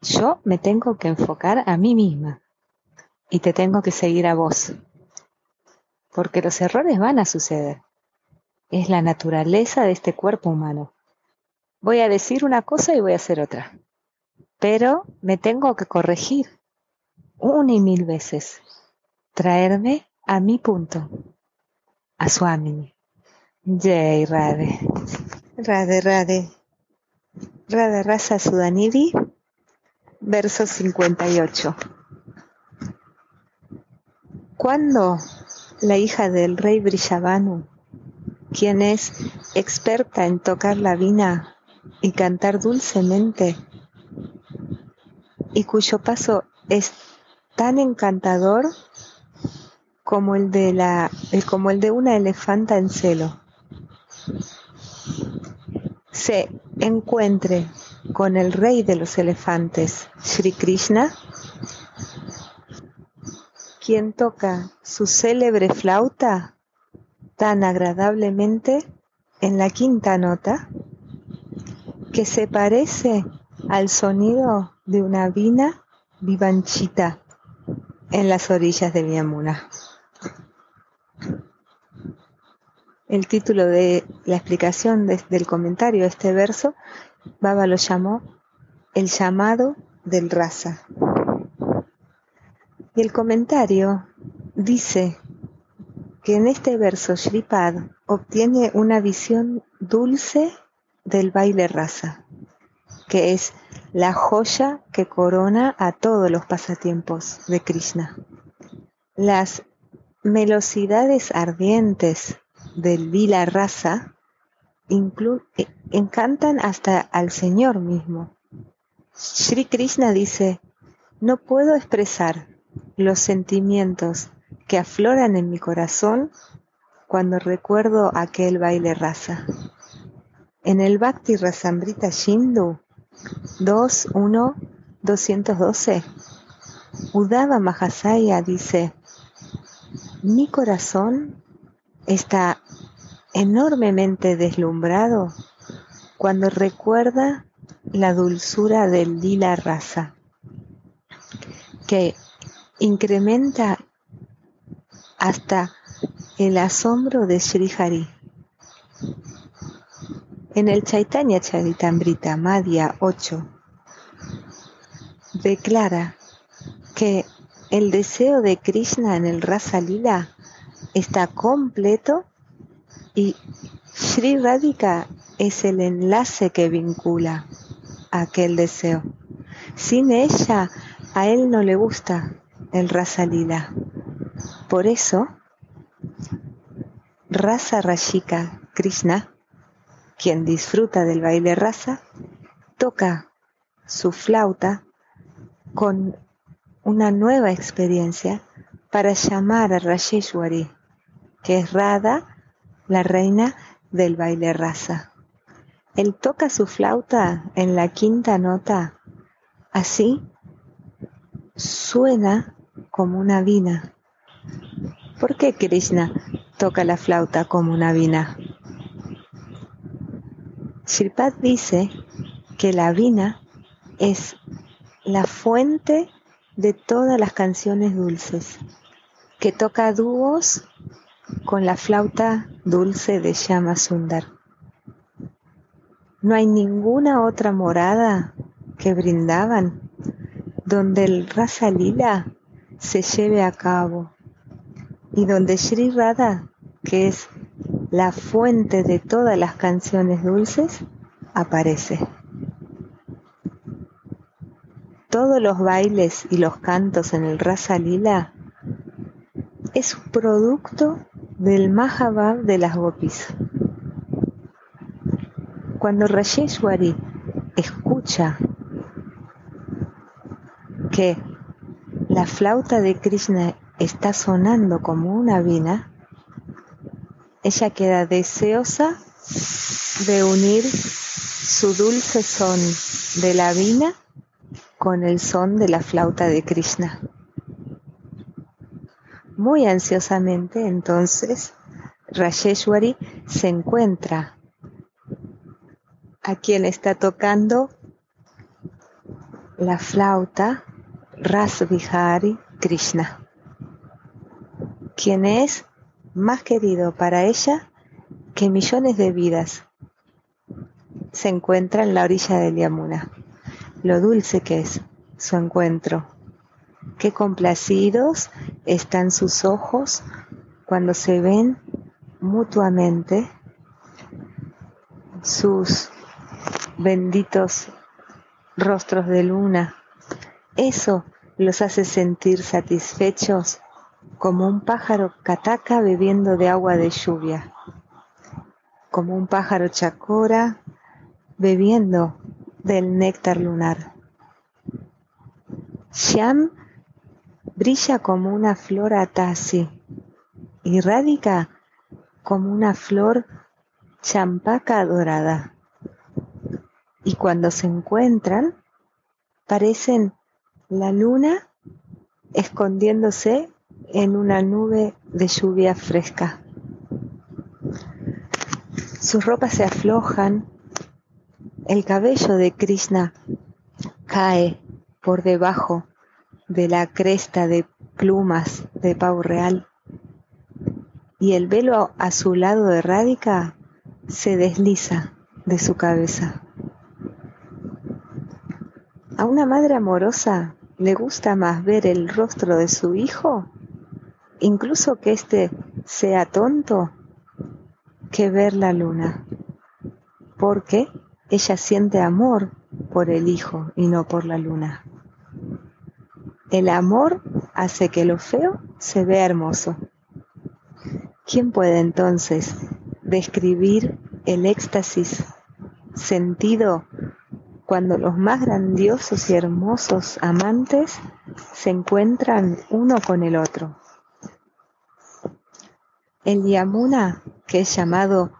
S1: Yo me tengo que enfocar a mí misma y te tengo que seguir a vos, porque los errores van a suceder. Es la naturaleza de este cuerpo humano. Voy a decir una cosa y voy a hacer otra, pero me tengo que corregir una y mil veces, traerme a mi punto, a su Swamini. Jai Radhe. Radhe Radhe. Radha Rasa Sudanidi, verso 58. Cuando la hija del rey Brishabanu, quien es experta en tocar la vina y cantar dulcemente, y cuyo paso es tan encantador como el de la como el de una elefanta en celo. Se encuentre con el rey de los elefantes, Sri Krishna, quien toca su célebre flauta tan agradablemente en la quinta nota que se parece al sonido de una vina vivanchita en las orillas del Yamuna. El título de la explicación del comentario de este verso, Baba lo llamó El llamado del raza. Y el comentario dice que en este verso Shripad obtiene una visión dulce del baile raza, que es la joya que corona a todos los pasatiempos de Krishna. Las melosidades ardientes del Vila Rasa e, encantan hasta al Señor mismo. Sri Krishna dice, no puedo expresar los sentimientos que afloran en mi corazón cuando recuerdo aquel baile rasa. En el Bhakti Rasamrita Shindu 2.1.212, 212, Udava Mahasaya dice, mi corazón está enormemente deslumbrado cuando recuerda la dulzura del lila raza, que incrementa hasta el asombro de Sri Hari. En el Chaitanya Charitamrita Madhya 8 declara que el deseo de Krishna en el Rasa Lila está completo y Sri Radhika es el enlace que vincula aquel deseo. Sin ella, a él no le gusta el Rasa Lila. Por eso, Rasa Rashika Krishna, quien disfruta del baile rasa, toca su flauta con una nueva experiencia para llamar a Rajeshwari, que es Radha, la reina del baile rasa. Él toca su flauta en la quinta nota, así suena como una vina. ¿Por qué Krishna toca la flauta como una vina? Shirpad dice que la vina es la fuente de todas las canciones dulces, que toca dúos con la flauta dulce de Shama Sundar. No hay ninguna otra morada que brindaban donde el Rasa Lila se lleve a cabo y donde Sri Radha, que es la fuente de todas las canciones dulces, aparece todos los bailes y los cantos en el Rasa Lila es producto del Mahabab de las Gopis. Cuando Rajeshwari escucha que la flauta de Krishna está sonando como una vina, ella queda deseosa de unir su dulce son de la vina con el son de la flauta de Krishna. Muy ansiosamente entonces Rajeshwari se encuentra a quien está tocando la flauta Rasvihari Krishna, quien es más querido para ella que millones de vidas. Se encuentra en la orilla del Yamuna lo dulce que es su encuentro. Qué complacidos están sus ojos cuando se ven mutuamente sus benditos rostros de luna. Eso los hace sentir satisfechos como un pájaro cataca bebiendo de agua de lluvia, como un pájaro chacora bebiendo del néctar lunar. Shyam brilla como una flor atasi y radica como una flor champaca dorada. Y cuando se encuentran, parecen la luna escondiéndose en una nube de lluvia fresca. Sus ropas se aflojan, el cabello de Krishna cae por debajo de la cresta de plumas de pavo real y el velo azulado de Rádica se desliza de su cabeza. A una madre amorosa le gusta más ver el rostro de su hijo, incluso que éste sea tonto, que ver la luna, porque ella siente amor por el hijo y no por la luna. El amor hace que lo feo se vea hermoso. ¿Quién puede entonces describir el éxtasis sentido cuando los más grandiosos y hermosos amantes se encuentran uno con el otro? El Yamuna, que es llamado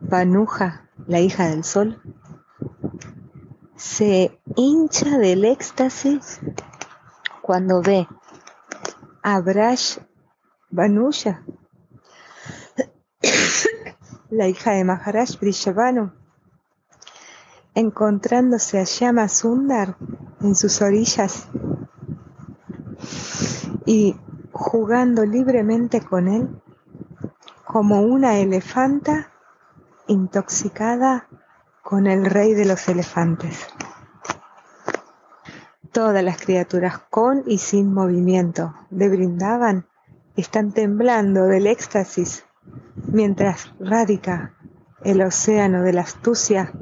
S1: Vanuja, la hija del sol, se hincha del éxtasis cuando ve a Brash Vanusha, la hija de Maharaj Brishabhanu, encontrándose a Shama Sundar en sus orillas. Y jugando libremente con él como una elefanta intoxicada con el rey de los elefantes. Todas las criaturas con y sin movimiento de brindaban están temblando del éxtasis mientras Rádica, el océano de la astucia,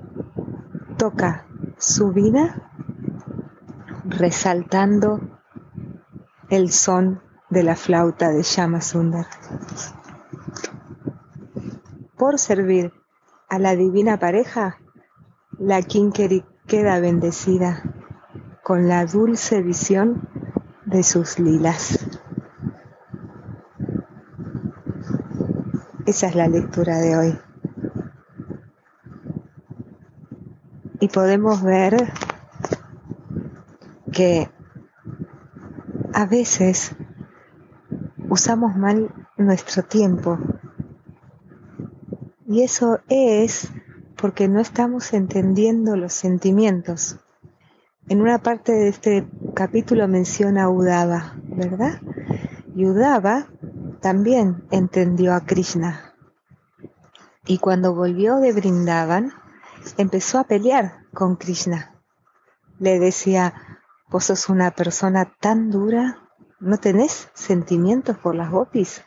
S1: toca su vida resaltando el son de la flauta de Shama Sundar. Por servir a la divina pareja, la Kinkeri queda bendecida con la dulce visión de sus lilas. Esa es la lectura de hoy. Y podemos ver que a veces usamos mal nuestro tiempo. Y eso es porque no estamos entendiendo los sentimientos. En una parte de este capítulo menciona Udava, ¿verdad? Y Udava también entendió a Krishna. Y cuando volvió de Brindavan, empezó a pelear con Krishna. Le decía, vos sos una persona tan dura, no tenés sentimientos por las gopis.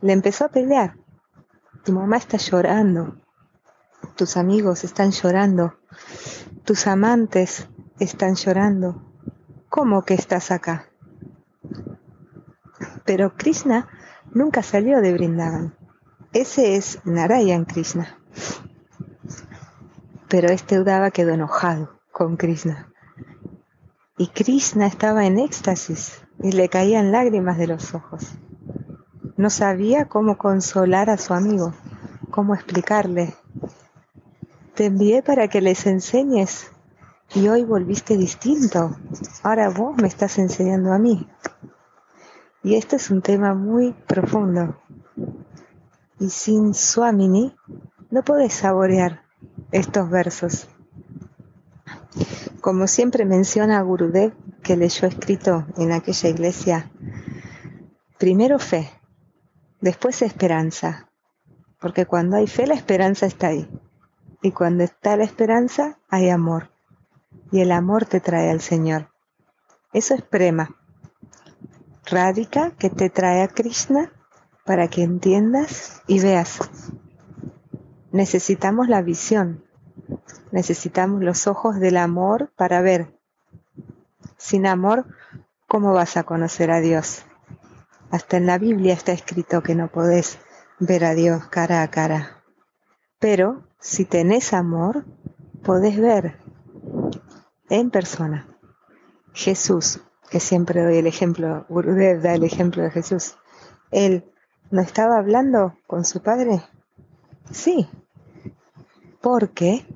S1: Le empezó a pelear. Tu mamá está llorando, tus amigos están llorando, tus amantes están llorando. ¿Cómo que estás acá? Pero Krishna nunca salió de Brindavan. Ese es Narayan Krishna. Pero este Udava quedó enojado con Krishna. Y Krishna estaba en éxtasis y le caían lágrimas de los ojos. No sabía cómo consolar a su amigo, cómo explicarle. Te envié para que les enseñes y hoy volviste distinto. Ahora vos me estás enseñando a mí. Y este es un tema muy profundo. Y sin Swamini no podés saborear estos versos. Como siempre menciona Gurudev, que leyó escrito en aquella iglesia, primero fe, después esperanza, porque cuando hay fe la esperanza está ahí, y cuando está la esperanza hay amor, y el amor te trae al Señor. Eso es prema. Radica que te trae a Krishna para que entiendas y veas. Necesitamos la visión, necesitamos los ojos del amor para ver. Sin amor, ¿cómo vas a conocer a Dios? Hasta en la Biblia está escrito que no podés ver a Dios cara a cara. Pero si tenés amor, podés ver en persona. Jesús, que siempre doy el ejemplo, Gurudev da el ejemplo de Jesús. Él no estaba hablando con su padre. Sí, porque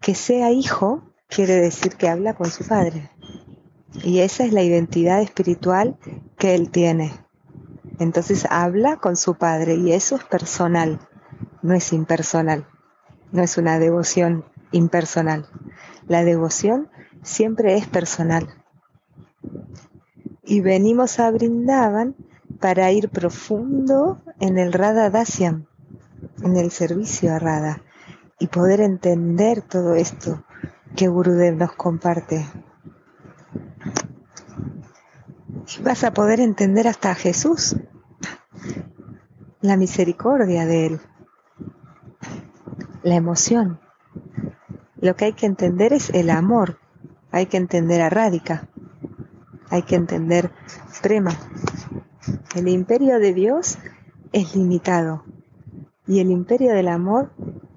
S1: que sea hijo quiere decir que habla con su padre. Y esa es la identidad espiritual que él tiene. Entonces habla con su padre y eso es personal, no es impersonal, no es una devoción impersonal. La devoción siempre es personal. Y venimos a Brindavan para ir profundo en el Radha Dasyam, en el servicio a Radha, y poder entender todo esto que Gurudev nos comparte. Vas a poder entender hasta a Jesús, la misericordia de Él, la emoción. Lo que hay que entender es el amor, hay que entender a Rádica, hay que entender Prema. El imperio de Dios es limitado y el imperio del amor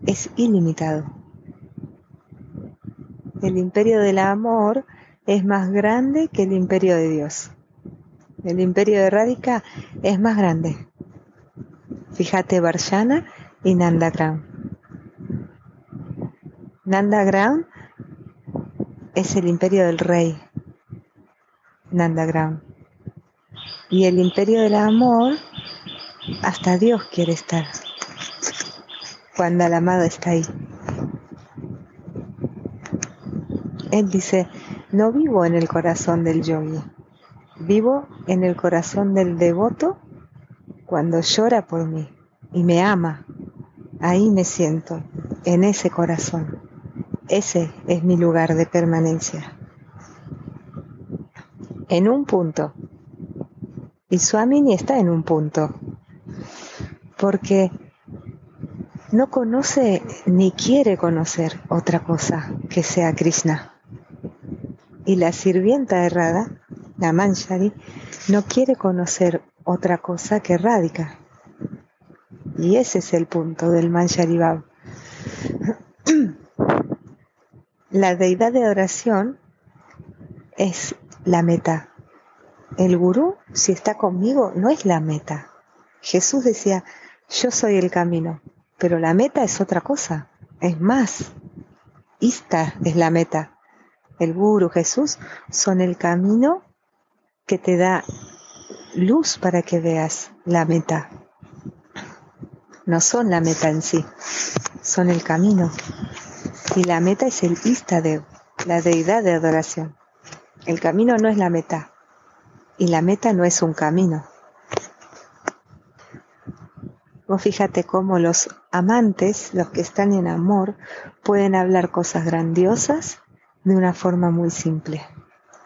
S1: es ilimitado. El imperio del amor es más grande que el imperio de Dios. El imperio de Rádica es más grande. Fíjate Varshana y Nandagram. Nandagram es el imperio del rey. Nandagram. Y el imperio del amor, hasta Dios quiere estar. Cuando el amado está ahí. Él dice, no vivo en el corazón del yogi, Vivo en el corazón del devoto cuando llora por mí y me ama. Ahí me siento, en ese corazón. Ese es mi lugar de permanencia. En un punto. Y Swamini está en un punto. Porque no conoce ni quiere conocer otra cosa que sea Krishna. Y la sirvienta errada la Manjari, no quiere conocer otra cosa que Radhika. Y ese es el punto del Manjari Bab. [clears throat] La deidad de oración es la meta. El gurú, si está conmigo, no es la meta. Jesús decía, yo soy el camino, pero la meta es otra cosa, es más. Esta es la meta. El gurú, Jesús, son el camino que te da luz para que veas la meta. No son la meta en sí, son el camino. Y la meta es el Istadev, la deidad de adoración. El camino no es la meta. Y la meta no es un camino. Vos fíjate cómo los amantes, los que están en amor, pueden hablar cosas grandiosas de una forma muy simple.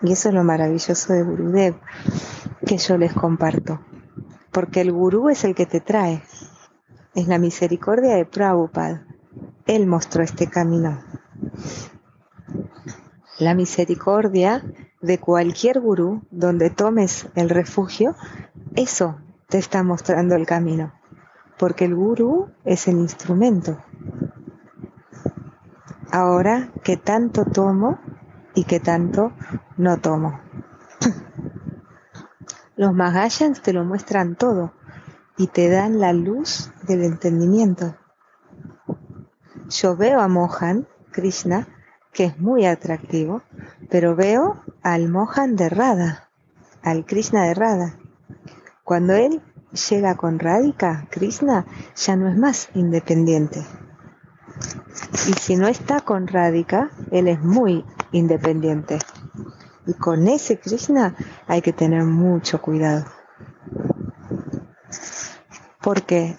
S1: Y eso es lo maravilloso de Gurudev que yo les comparto. Porque el gurú es el que te trae. Es la misericordia de Prabhupada. Él mostró este camino. La misericordia de cualquier gurú donde tomes el refugio, eso te está mostrando el camino. Porque el gurú es el instrumento. Ahora que tanto tomo y que tanto no tomo. Los Mahayans te lo muestran todo y te dan la luz del entendimiento. Yo veo a Mohan, Krishna, que es muy atractivo, pero veo al Mohan de Radha, al Krishna de Radha. Cuando él llega con Radhika, Krishna ya no es más independiente. Y si no está con Radhika, él es muy independiente. Y con ese Krishna hay que tener mucho cuidado. Porque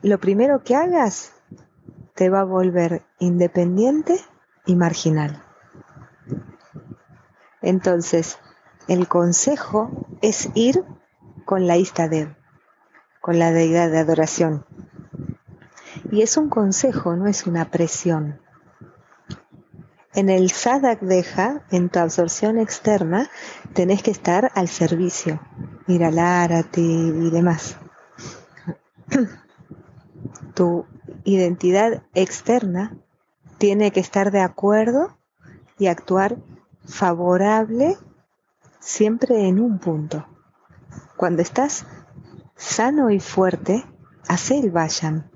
S1: lo primero que hagas te va a volver independiente y marginal. Entonces, el consejo es ir con la Istadev, con la deidad de adoración. Y es un consejo, no es una presión. En el Sadak Deja, en tu absorción externa, tenés que estar al servicio, ir al árate y demás. [clears throat] tu identidad externa tiene que estar de acuerdo y actuar favorable siempre en un punto. Cuando estás sano y fuerte, hace el vayan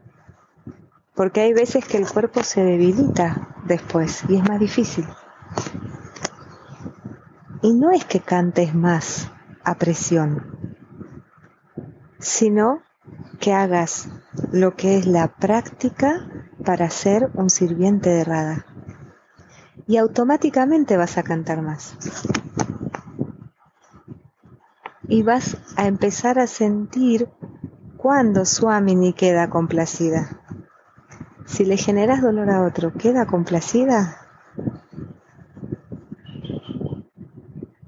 S1: porque hay veces que el cuerpo se debilita después y es más difícil. Y no es que cantes más a presión, sino que hagas lo que es la práctica para ser un sirviente de Radha. Y automáticamente vas a cantar más. Y vas a empezar a sentir cuando Swamini queda complacida. Si le generas dolor a otro, ¿queda complacida?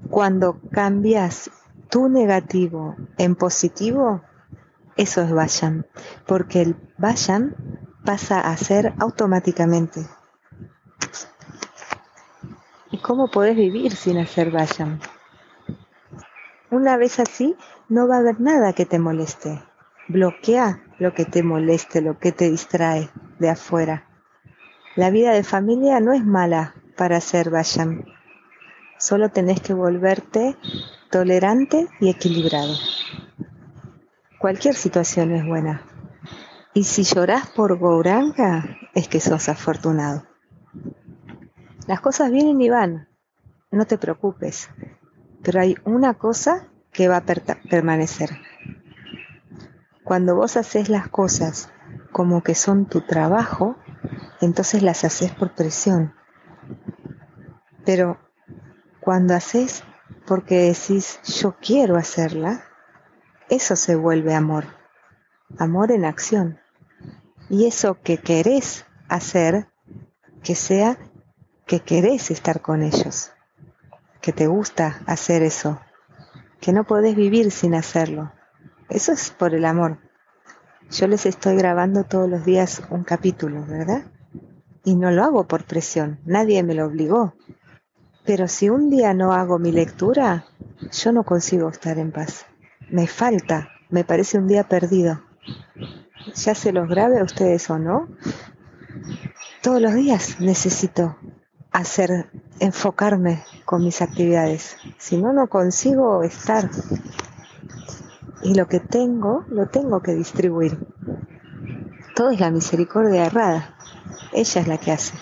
S1: Cuando cambias tu negativo en positivo, eso es Vayan, porque el Vayan pasa a ser automáticamente. ¿Y cómo podés vivir sin hacer Vayan? Una vez así, no va a haber nada que te moleste. Bloquea lo que te moleste, lo que te distrae de afuera. La vida de familia no es mala para hacer Vayan. Solo tenés que volverte tolerante y equilibrado. Cualquier situación es buena. Y si llorás por Gouranga, es que sos afortunado. Las cosas vienen y van, no te preocupes, pero hay una cosa que va a permanecer. Cuando vos haces las cosas como que son tu trabajo, entonces las haces por presión. Pero cuando haces porque decís yo quiero hacerla, eso se vuelve amor. Amor en acción. Y eso que querés hacer, que sea que querés estar con ellos, que te gusta hacer eso, que no podés vivir sin hacerlo. Eso es por el amor. Yo les estoy grabando todos los días un capítulo, ¿verdad? Y no lo hago por presión, nadie me lo obligó. Pero si un día no hago mi lectura, yo no consigo estar en paz. Me falta, me parece un día perdido. Ya se los grabe a ustedes o no. Todos los días necesito hacer, enfocarme con mis actividades. Si no, no consigo estar. Y lo que tengo, lo tengo que distribuir. Todo es la misericordia errada. Ella es la que hace.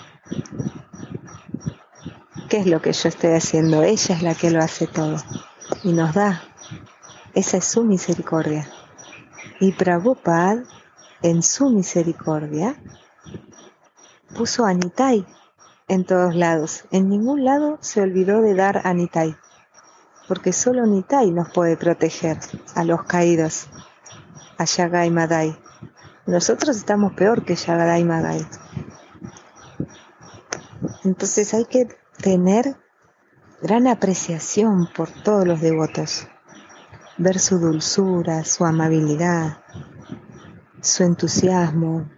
S1: ¿Qué es lo que yo estoy haciendo? Ella es la que lo hace todo y nos da. Esa es su misericordia. Y Prabhupada, en su misericordia, puso Anitai en todos lados. En ningún lado se olvidó de dar Anitai, porque solo Nitai nos puede proteger a los caídos, a Yagai Madai. Nosotros estamos peor que Yagai Madai. Entonces hay que tener gran apreciación por todos los devotos, ver su dulzura, su amabilidad, su entusiasmo,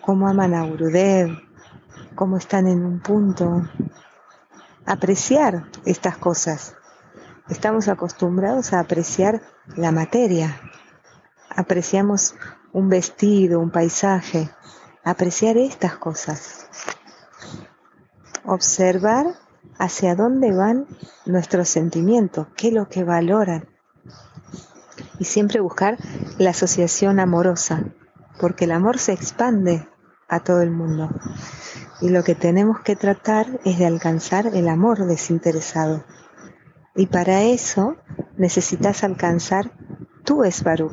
S1: cómo aman a Gurudev, cómo están en un punto, apreciar estas cosas. Estamos acostumbrados a apreciar la materia, apreciamos un vestido, un paisaje, apreciar estas cosas observar hacia dónde van nuestros sentimientos, qué es lo que valoran. Y siempre buscar la asociación amorosa, porque el amor se expande a todo el mundo. Y lo que tenemos que tratar es de alcanzar el amor desinteresado. Y para eso necesitas alcanzar tu esvarup,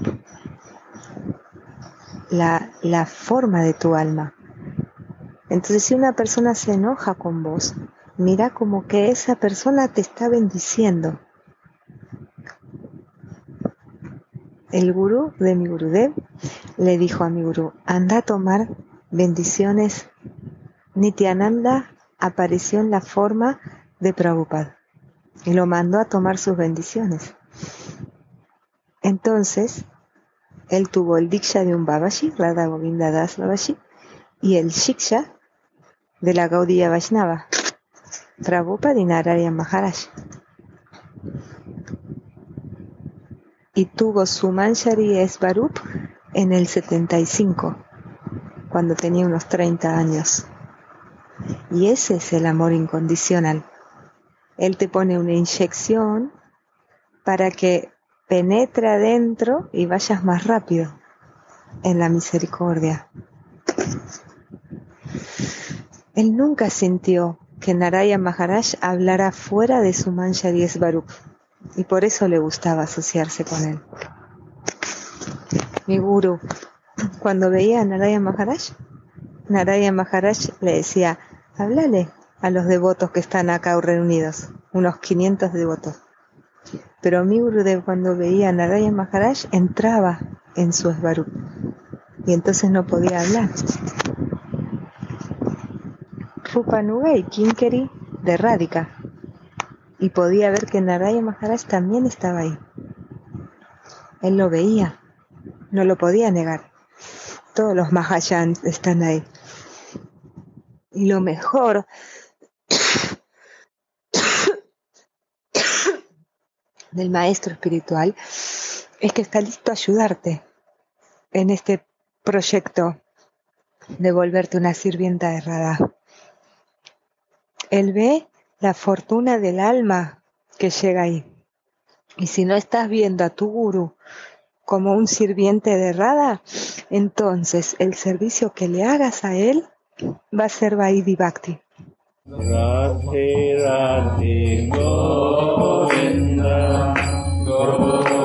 S1: la, la forma de tu alma. Entonces, si una persona se enoja con vos, mira como que esa persona te está bendiciendo. El gurú de mi gurudev le dijo a mi gurú, anda a tomar bendiciones. Nityananda apareció en la forma de Prabhupada y lo mandó a tomar sus bendiciones. Entonces, él tuvo el Diksha de un Babaji, Radha Govinda Das Babaji, y el Shiksha de la Gaudiya Vaishnava, Prabhupada y Narayana Maharaj. Y tuvo su Manshari Esvarup en el 75, cuando tenía unos 30 años. Y ese es el amor incondicional. Él te pone una inyección para que penetre adentro y vayas más rápido en la misericordia. Él nunca sintió que Naraya Maharaj hablara fuera de su mancha Baruch y por eso le gustaba asociarse con él. mi guru, cuando veía a Narayana Maharaj, Narayana Maharaj le decía, háblale a los devotos que están acá reunidos, unos 500 devotos. Pero mi Gurudev cuando veía a Narayana Maharaj entraba en su esvaru y entonces no podía hablar. Rupanuga y Kinkeri de Radhika y podía ver que Narayana Maharaj también estaba ahí. Él lo veía, no lo podía negar. Todos los Mahayans están ahí. Y lo mejor del maestro espiritual es que está listo a ayudarte en este proyecto de volverte una sirvienta errada. Él ve la fortuna del alma que llega ahí. Y si no estás viendo a tu guru como un sirviente de Radha, entonces el servicio que le hagas a él va a ser Vaidhi Bhakti.
S2: Radhe Radhe Govinda. Govinda